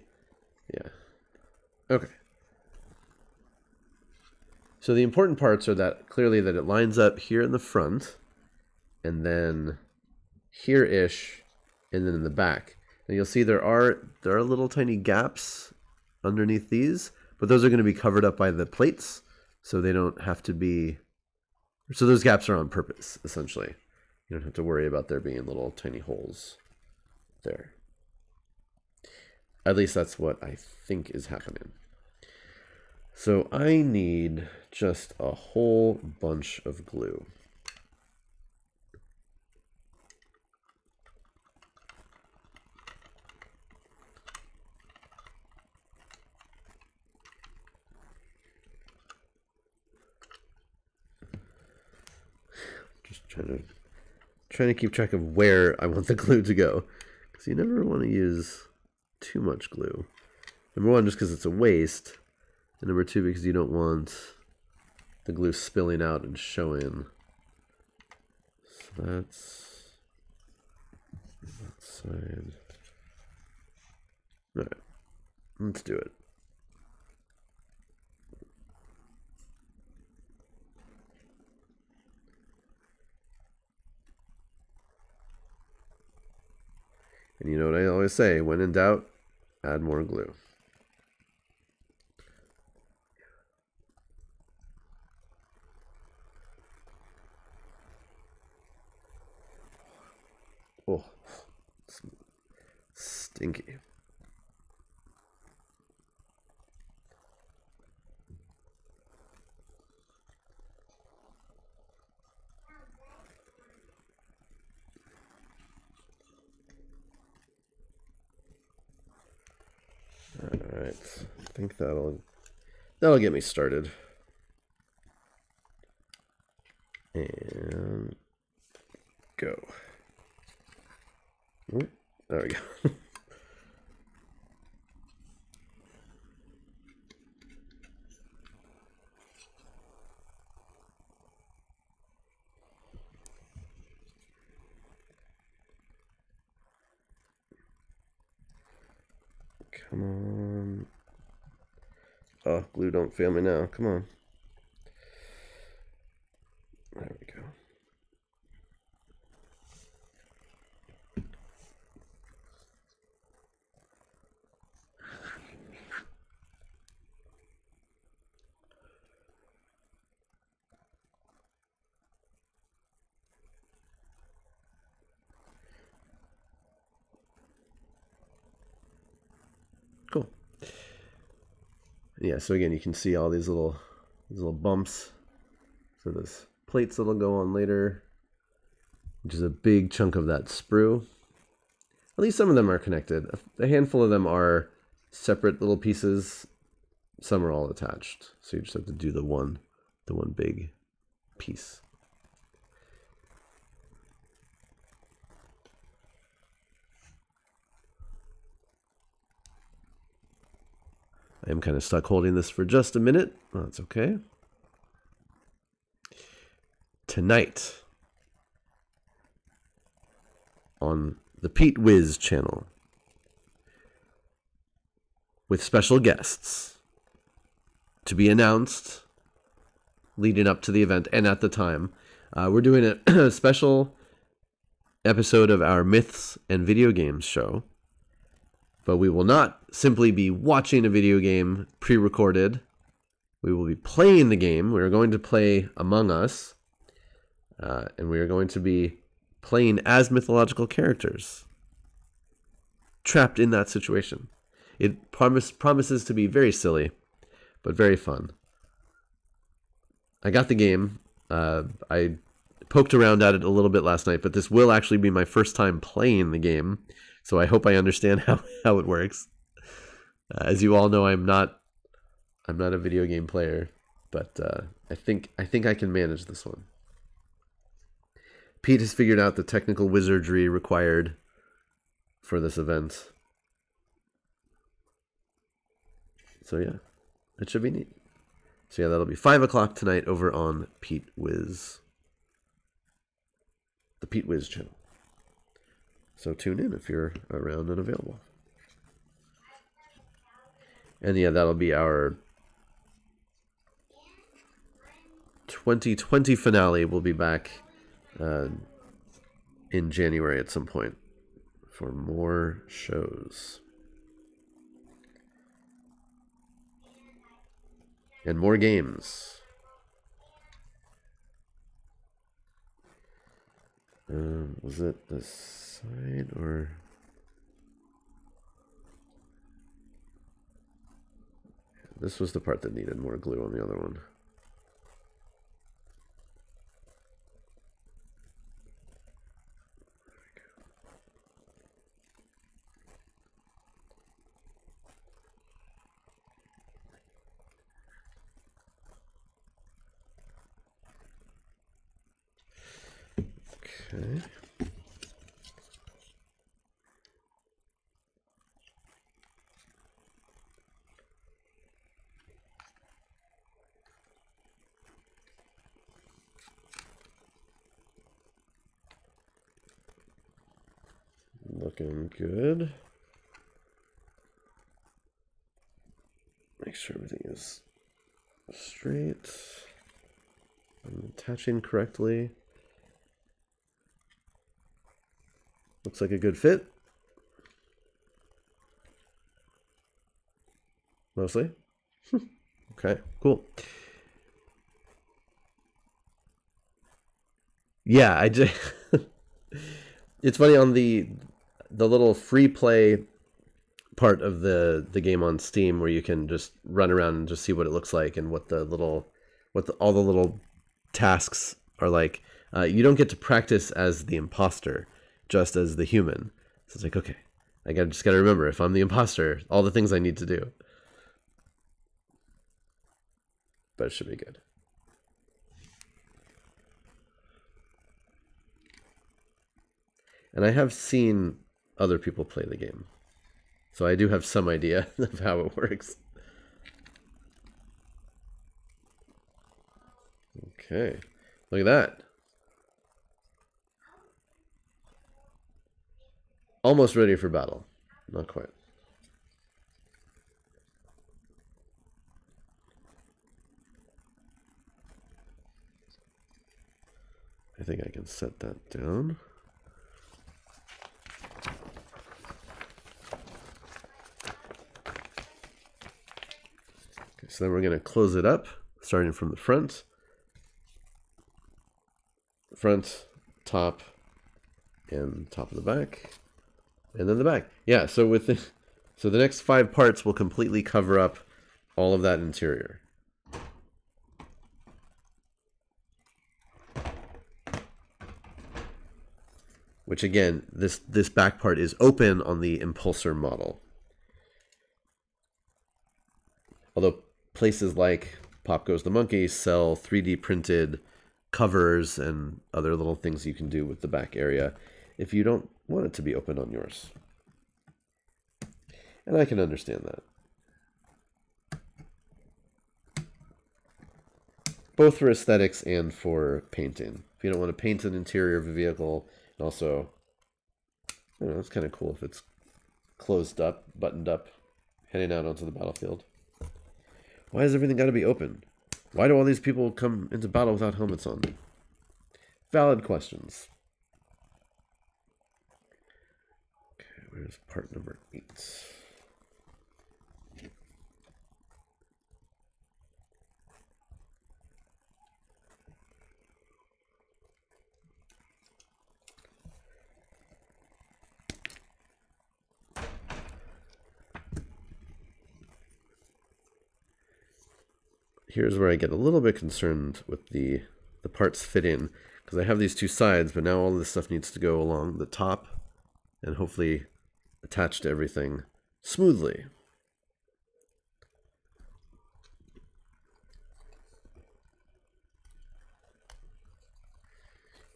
Yeah. Okay. So the important parts are that clearly that it lines up here in the front and then here-ish and then in the back. And you'll see there are there are little tiny gaps underneath these, but those are going to be covered up by the plates so they don't have to be so those gaps are on purpose essentially. You don't have to worry about there being little tiny holes there. At least that's what I think is happening. So I need just a whole bunch of glue. Just trying to trying to keep track of where I want the glue to go because you never want to use too much glue. Number one, just because it's a waste. And number two, because you don't want the glue spilling out and showing. So that's that side. Alright, let's do it. And you know what I always say, when in doubt, add more glue. Oh, stinky. All right, I think that'll that'll get me started. And go. There we go. Come on. Oh, glue don't fail me now. Come on. There we Yeah, so again, you can see all these little these little bumps. So there's plates that'll go on later, which is a big chunk of that sprue. At least some of them are connected. A handful of them are separate little pieces. Some are all attached. So you just have to do the one, the one big piece. I am kind of stuck holding this for just a minute. That's okay. Tonight on the Pete Wiz channel with special guests to be announced leading up to the event and at the time. Uh, we're doing a special episode of our Myths and Video Games show but we will not simply be watching a video game pre recorded. We will be playing the game. We are going to play Among Us, uh, and we are going to be playing as mythological characters trapped in that situation. It promise, promises to be very silly, but very fun. I got the game. Uh, I poked around at it a little bit last night, but this will actually be my first time playing the game. So I hope I understand how, how it works. Uh, as you all know, I'm not I'm not a video game player, but uh, I think I think I can manage this one. Pete has figured out the technical wizardry required for this event. So yeah, it should be neat. So yeah, that'll be five o'clock tonight over on Pete Wiz, the Pete Wiz channel. So tune in if you're around and available. And yeah, that'll be our 2020 finale. We'll be back uh, in January at some point for more shows. And more games. Um, was it the side or? This was the part that needed more glue on the other one. Okay. Looking good. Make sure everything is straight. I'm attaching correctly. Looks like a good fit. Mostly. okay, cool. Yeah, I just It's funny on the the little free play part of the the game on Steam where you can just run around and just see what it looks like and what the little what the, all the little tasks are like. Uh, you don't get to practice as the imposter just as the human. So it's like, okay, I gotta, just got to remember if I'm the imposter, all the things I need to do. But it should be good. And I have seen other people play the game. So I do have some idea of how it works. Okay. Look at that. Almost ready for battle. Not quite. I think I can set that down. Okay, so then we're going to close it up, starting from the front. Front, top, and top of the back. And then the back. Yeah, so with the, so the next five parts will completely cover up all of that interior. Which again, this this back part is open on the impulsor model. Although places like Pop Goes the Monkey sell 3D printed covers and other little things you can do with the back area if you don't want it to be open on yours. And I can understand that. Both for aesthetics and for painting. If you don't want to paint an interior of a vehicle, and also, you know, it's kind of cool if it's closed up, buttoned up, heading out onto the battlefield. Why has everything got to be open? Why do all these people come into battle without helmets on? Valid questions. Where's part number eight? here's where I get a little bit concerned with the the parts fitting because I have these two sides, but now all this stuff needs to go along the top and hopefully attach to everything smoothly.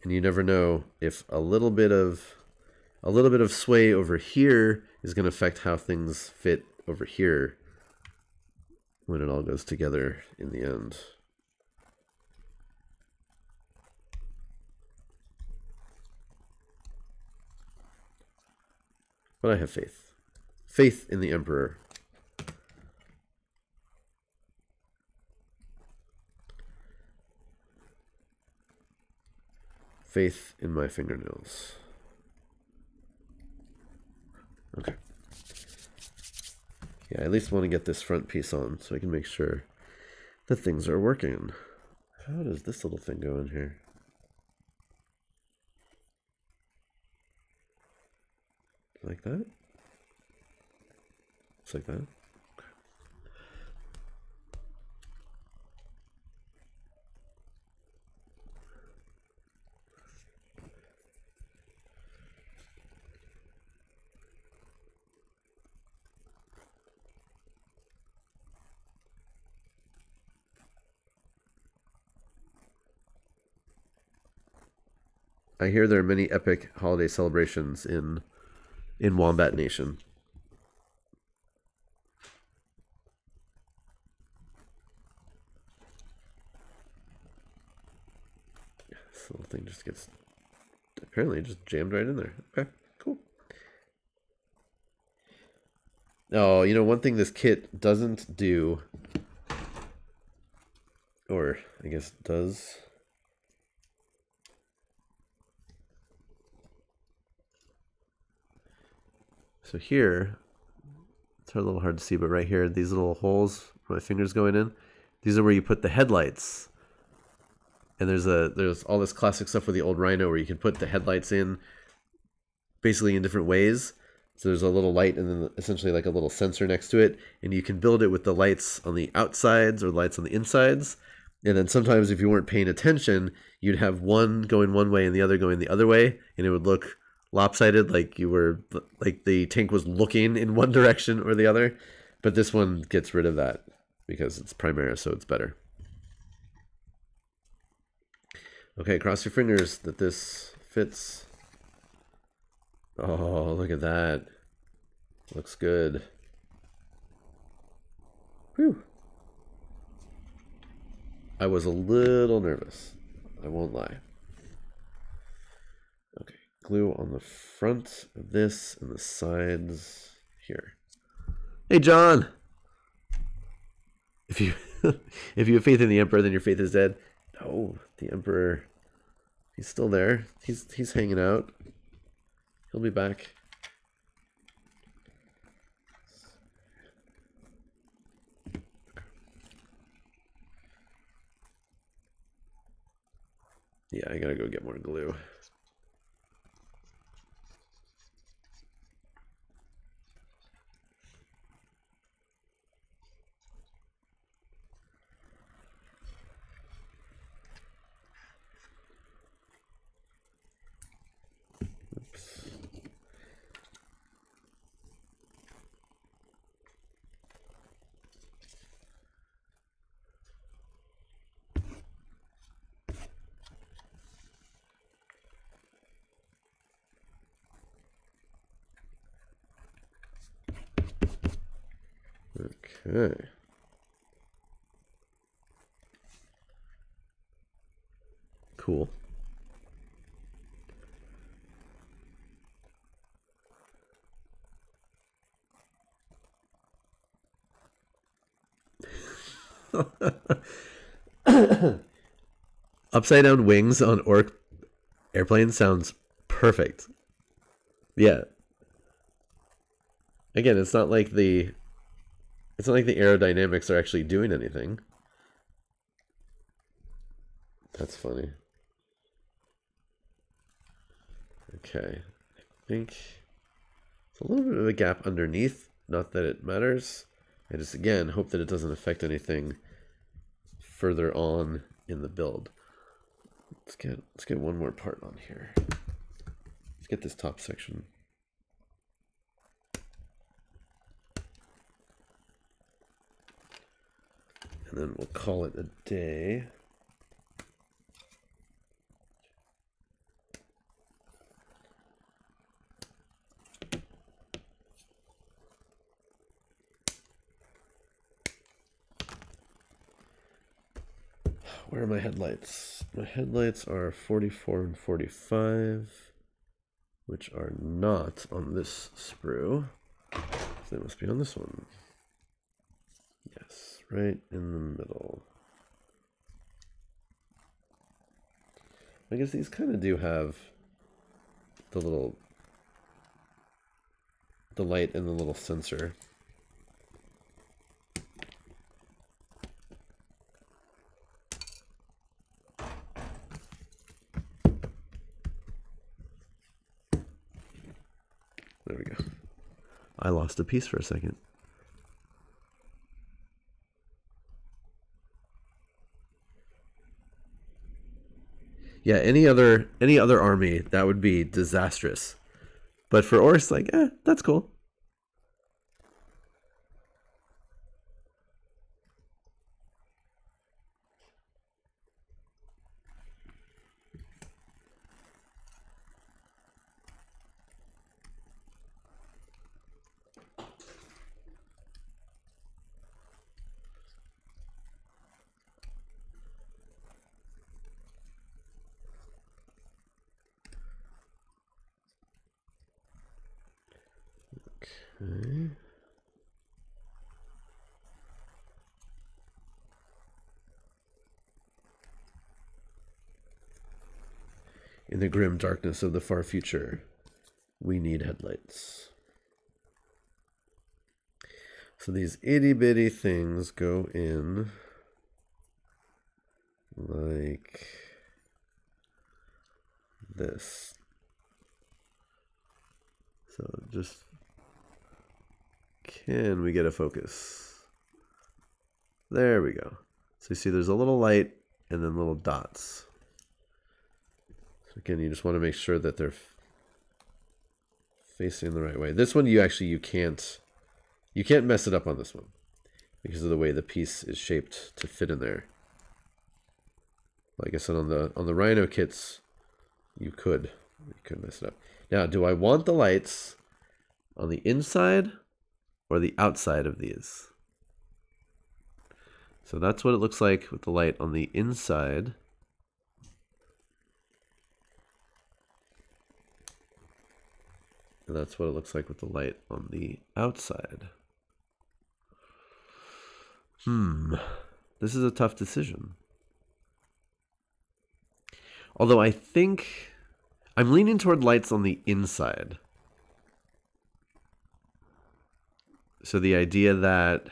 And you never know if a little bit of a little bit of sway over here is going to affect how things fit over here when it all goes together in the end. But I have faith. Faith in the Emperor. Faith in my fingernails. Okay. Yeah, I at least want to get this front piece on so I can make sure that things are working. How does this little thing go in here? Like that? It's like that? I hear there are many epic holiday celebrations in in Wombat Nation. This little thing just gets apparently just jammed right in there. Okay, cool. Oh, you know, one thing this kit doesn't do, or I guess does. So here, it's a little hard to see, but right here, these little holes where my fingers going in, these are where you put the headlights. And there's a there's all this classic stuff with the old Rhino where you can put the headlights in basically in different ways. So there's a little light and then essentially like a little sensor next to it, and you can build it with the lights on the outsides or lights on the insides. And then sometimes if you weren't paying attention, you'd have one going one way and the other going the other way, and it would look lopsided, like you were like the tank was looking in one direction or the other. But this one gets rid of that because it's Primaris, so it's better. Okay, cross your fingers that this fits. Oh, look at that. Looks good. Whew. I was a little nervous. I won't lie. Glue on the front of this and the sides here. Hey, John! If you if you have faith in the Emperor, then your faith is dead. No, the Emperor, he's still there. He's he's hanging out. He'll be back. Yeah, I gotta go get more glue. Okay. Cool. Upside down wings on orc airplane sounds perfect. Yeah. Again, it's not like the it's not like the aerodynamics are actually doing anything. That's funny. Okay. I think it's a little bit of a gap underneath. Not that it matters. I just again hope that it doesn't affect anything further on in the build. Let's get let's get one more part on here. Let's get this top section. And then we'll call it a day. Where are my headlights? My headlights are 44 and 45, which are not on this sprue. So they must be on this one. Yes, right in the middle. I guess these kind of do have the little the light and the little sensor. There we go. I lost a piece for a second. Yeah, any other any other army that would be disastrous. But for Orcs, like, eh, that's cool. Grim darkness of the far future, we need headlights. So these itty bitty things go in like this. So just can we get a focus? There we go. So you see there's a little light and then little dots. Again, you just want to make sure that they're facing the right way. This one you actually you can't you can't mess it up on this one because of the way the piece is shaped to fit in there. Like I said on the on the Rhino kits, you could you could mess it up. Now, do I want the lights on the inside or the outside of these? So that's what it looks like with the light on the inside. And that's what it looks like with the light on the outside. Hmm. This is a tough decision. Although I think I'm leaning toward lights on the inside. So the idea that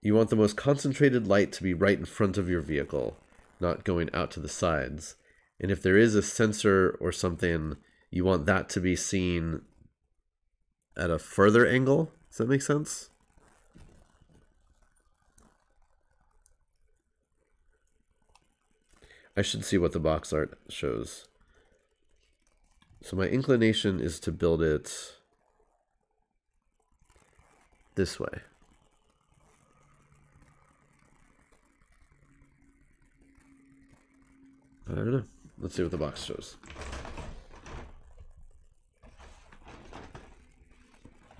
you want the most concentrated light to be right in front of your vehicle, not going out to the sides. And if there is a sensor or something, you want that to be seen at a further angle. Does that make sense? I should see what the box art shows. So my inclination is to build it this way. I don't know. Let's see what the box shows.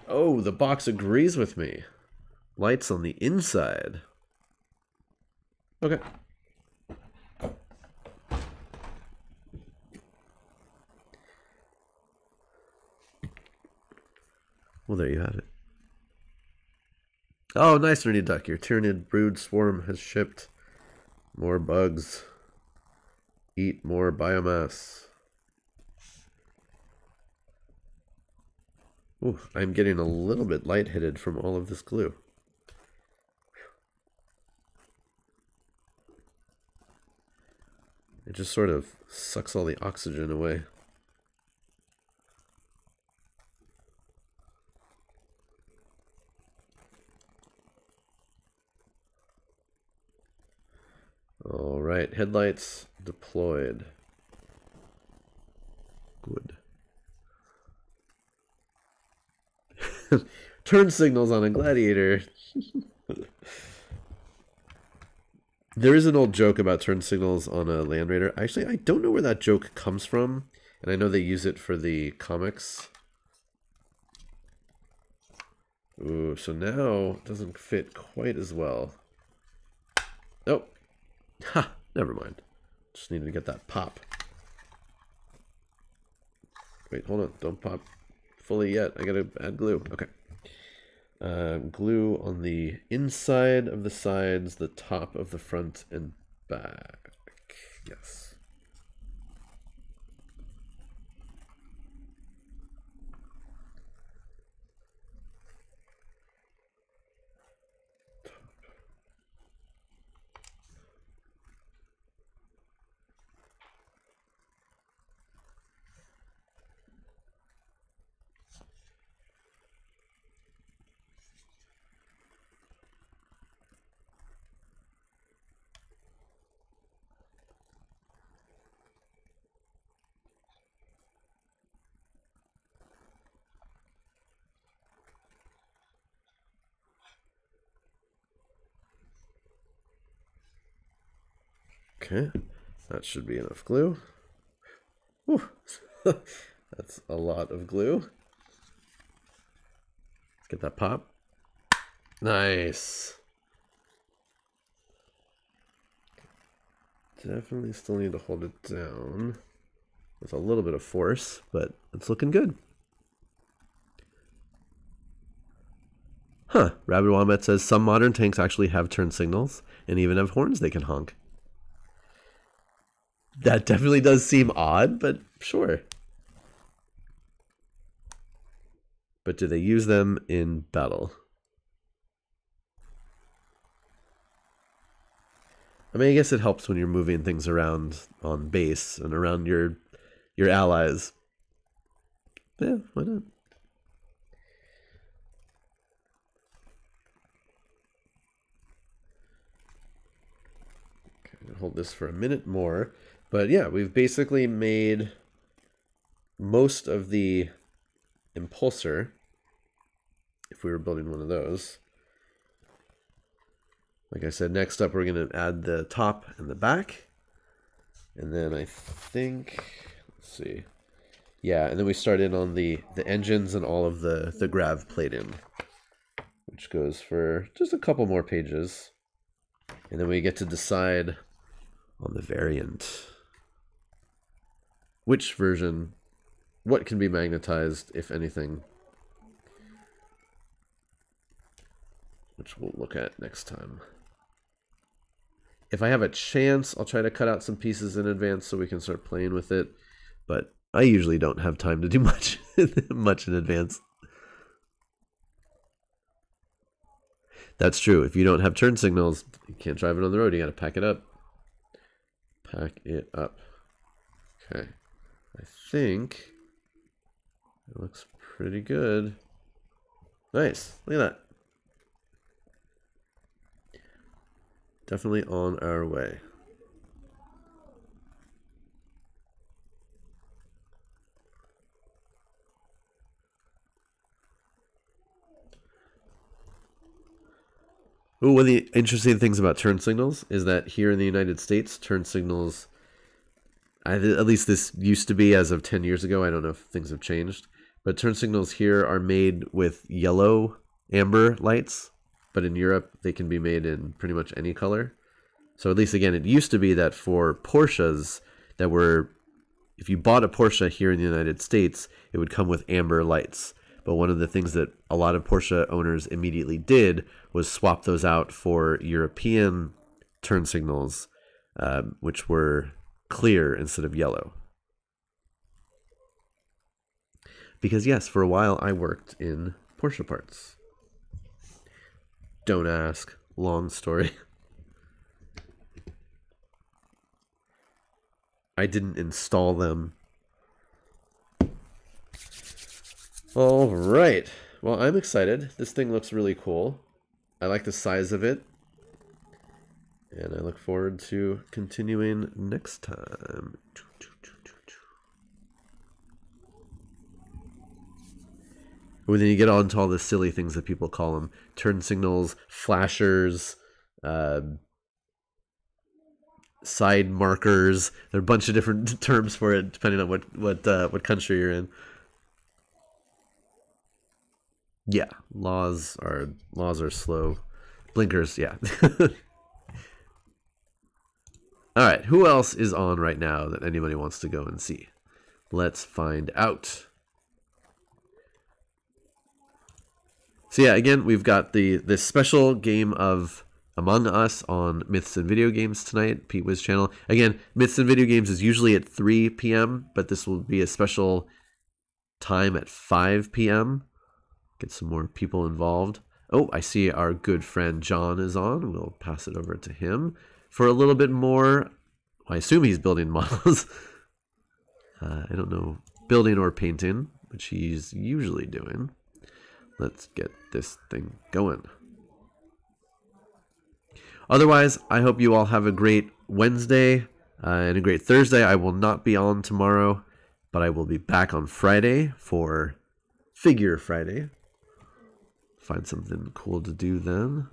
Oh, the box agrees with me. Lights on the inside. Okay. Well, there you have it. Oh, nice, Ernie Duck. Your Tyranid brood swarm has shipped more bugs. Eat more biomass. Ooh, I'm getting a little bit lightheaded from all of this glue. It just sort of sucks all the oxygen away. All right, headlights deployed. Good. Turn signals on a gladiator. there is an old joke about turn signals on a Land Raider. Actually, I don't know where that joke comes from, and I know they use it for the comics. Ooh, so now it doesn't fit quite as well. Oh, Ha, never mind. Just needed to get that pop. Wait, hold on. Don't pop fully yet. I gotta add glue. Okay. Uh, glue on the inside of the sides, the top of the front and back. Yes. Okay, that should be enough glue. That's a lot of glue. Let's get that pop. Nice. Definitely still need to hold it down with a little bit of force, but it's looking good. Huh. Rabbit Wombat says some modern tanks actually have turn signals and even have horns they can honk. That definitely does seem odd, but sure. but do they use them in battle? I mean, I guess it helps when you're moving things around on base and around your your allies. Yeah, why not? Okay, hold this for a minute more. But yeah, we've basically made most of the impulsor, if we were building one of those. Like I said, next up we're going to add the top and the back. And then I think, let's see. Yeah, and then we start in on the, the engines and all of the, the grav plate in, which goes for just a couple more pages. And then we get to decide on the variant. Which version, what can be magnetized, if anything, which we'll look at next time. If I have a chance, I'll try to cut out some pieces in advance so we can start playing with it. But I usually don't have time to do much much in advance. That's true. If you don't have turn signals, you can't drive it on the road. You got to pack it up. Pack it up. Okay. I think it looks pretty good. Nice. Look at that. Definitely on our way. Ooh, one of the interesting things about turn signals is that here in the United States, turn signals, at least this used to be as of 10 years ago. I don't know if things have changed. But turn signals here are made with yellow amber lights. But in Europe, they can be made in pretty much any color. So at least, again, it used to be that for Porsches that were, if you bought a Porsche here in the United States, it would come with amber lights. But one of the things that a lot of Porsche owners immediately did was swap those out for European turn signals, um, which were clear instead of yellow. Because, yes, for a while I worked in Porsche parts. Don't ask. Long story. I didn't install them All right. Well, I'm excited. This thing looks really cool. I like the size of it. And I look forward to continuing next time. When then you get on to all the silly things that people call them turn signals, flashers, uh, side markers. There are a bunch of different terms for it depending on what what uh, what country you're in. Yeah, laws are laws are slow. Blinkers, yeah. All right, who else is on right now that anybody wants to go and see? Let's find out. So yeah, again, we've got the this special game of Among Us on Myths and Video Games tonight, Pete Wiz channel. Again, Myths and Video Games is usually at 3 p.m., but this will be a special time at 5 p.m. Get some more people involved. Oh, I see our good friend John is on. We'll pass it over to him for a little bit more. I assume he's building models. uh, I don't know, building or painting, which he's usually doing. Let's get this thing going. Otherwise, I hope you all have a great Wednesday uh, and a great Thursday. I will not be on tomorrow, but I will be back on Friday for Figure Friday find something cool to do then.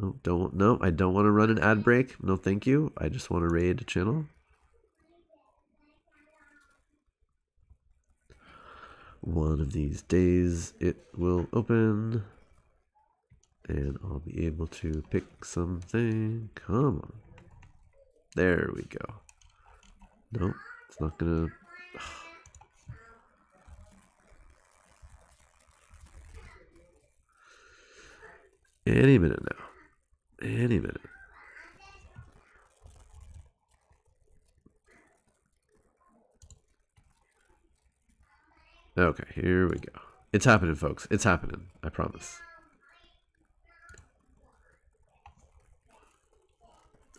Oh, don't no, I don't want to run an ad break. No, thank you. I just want to raid a channel. One of these days it will open and I'll be able to pick something. Come on. There we go. Nope, it's not gonna Any minute now. Any minute. Okay, here we go. It's happening, folks. It's happening. I promise.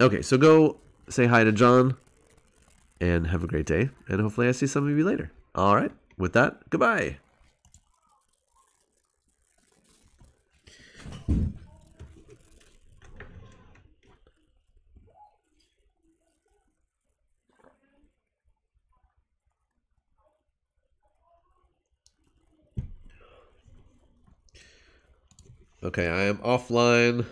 Okay, so go say hi to John and have a great day. And hopefully, I see some of you later. All right. With that, goodbye. Okay, I am offline.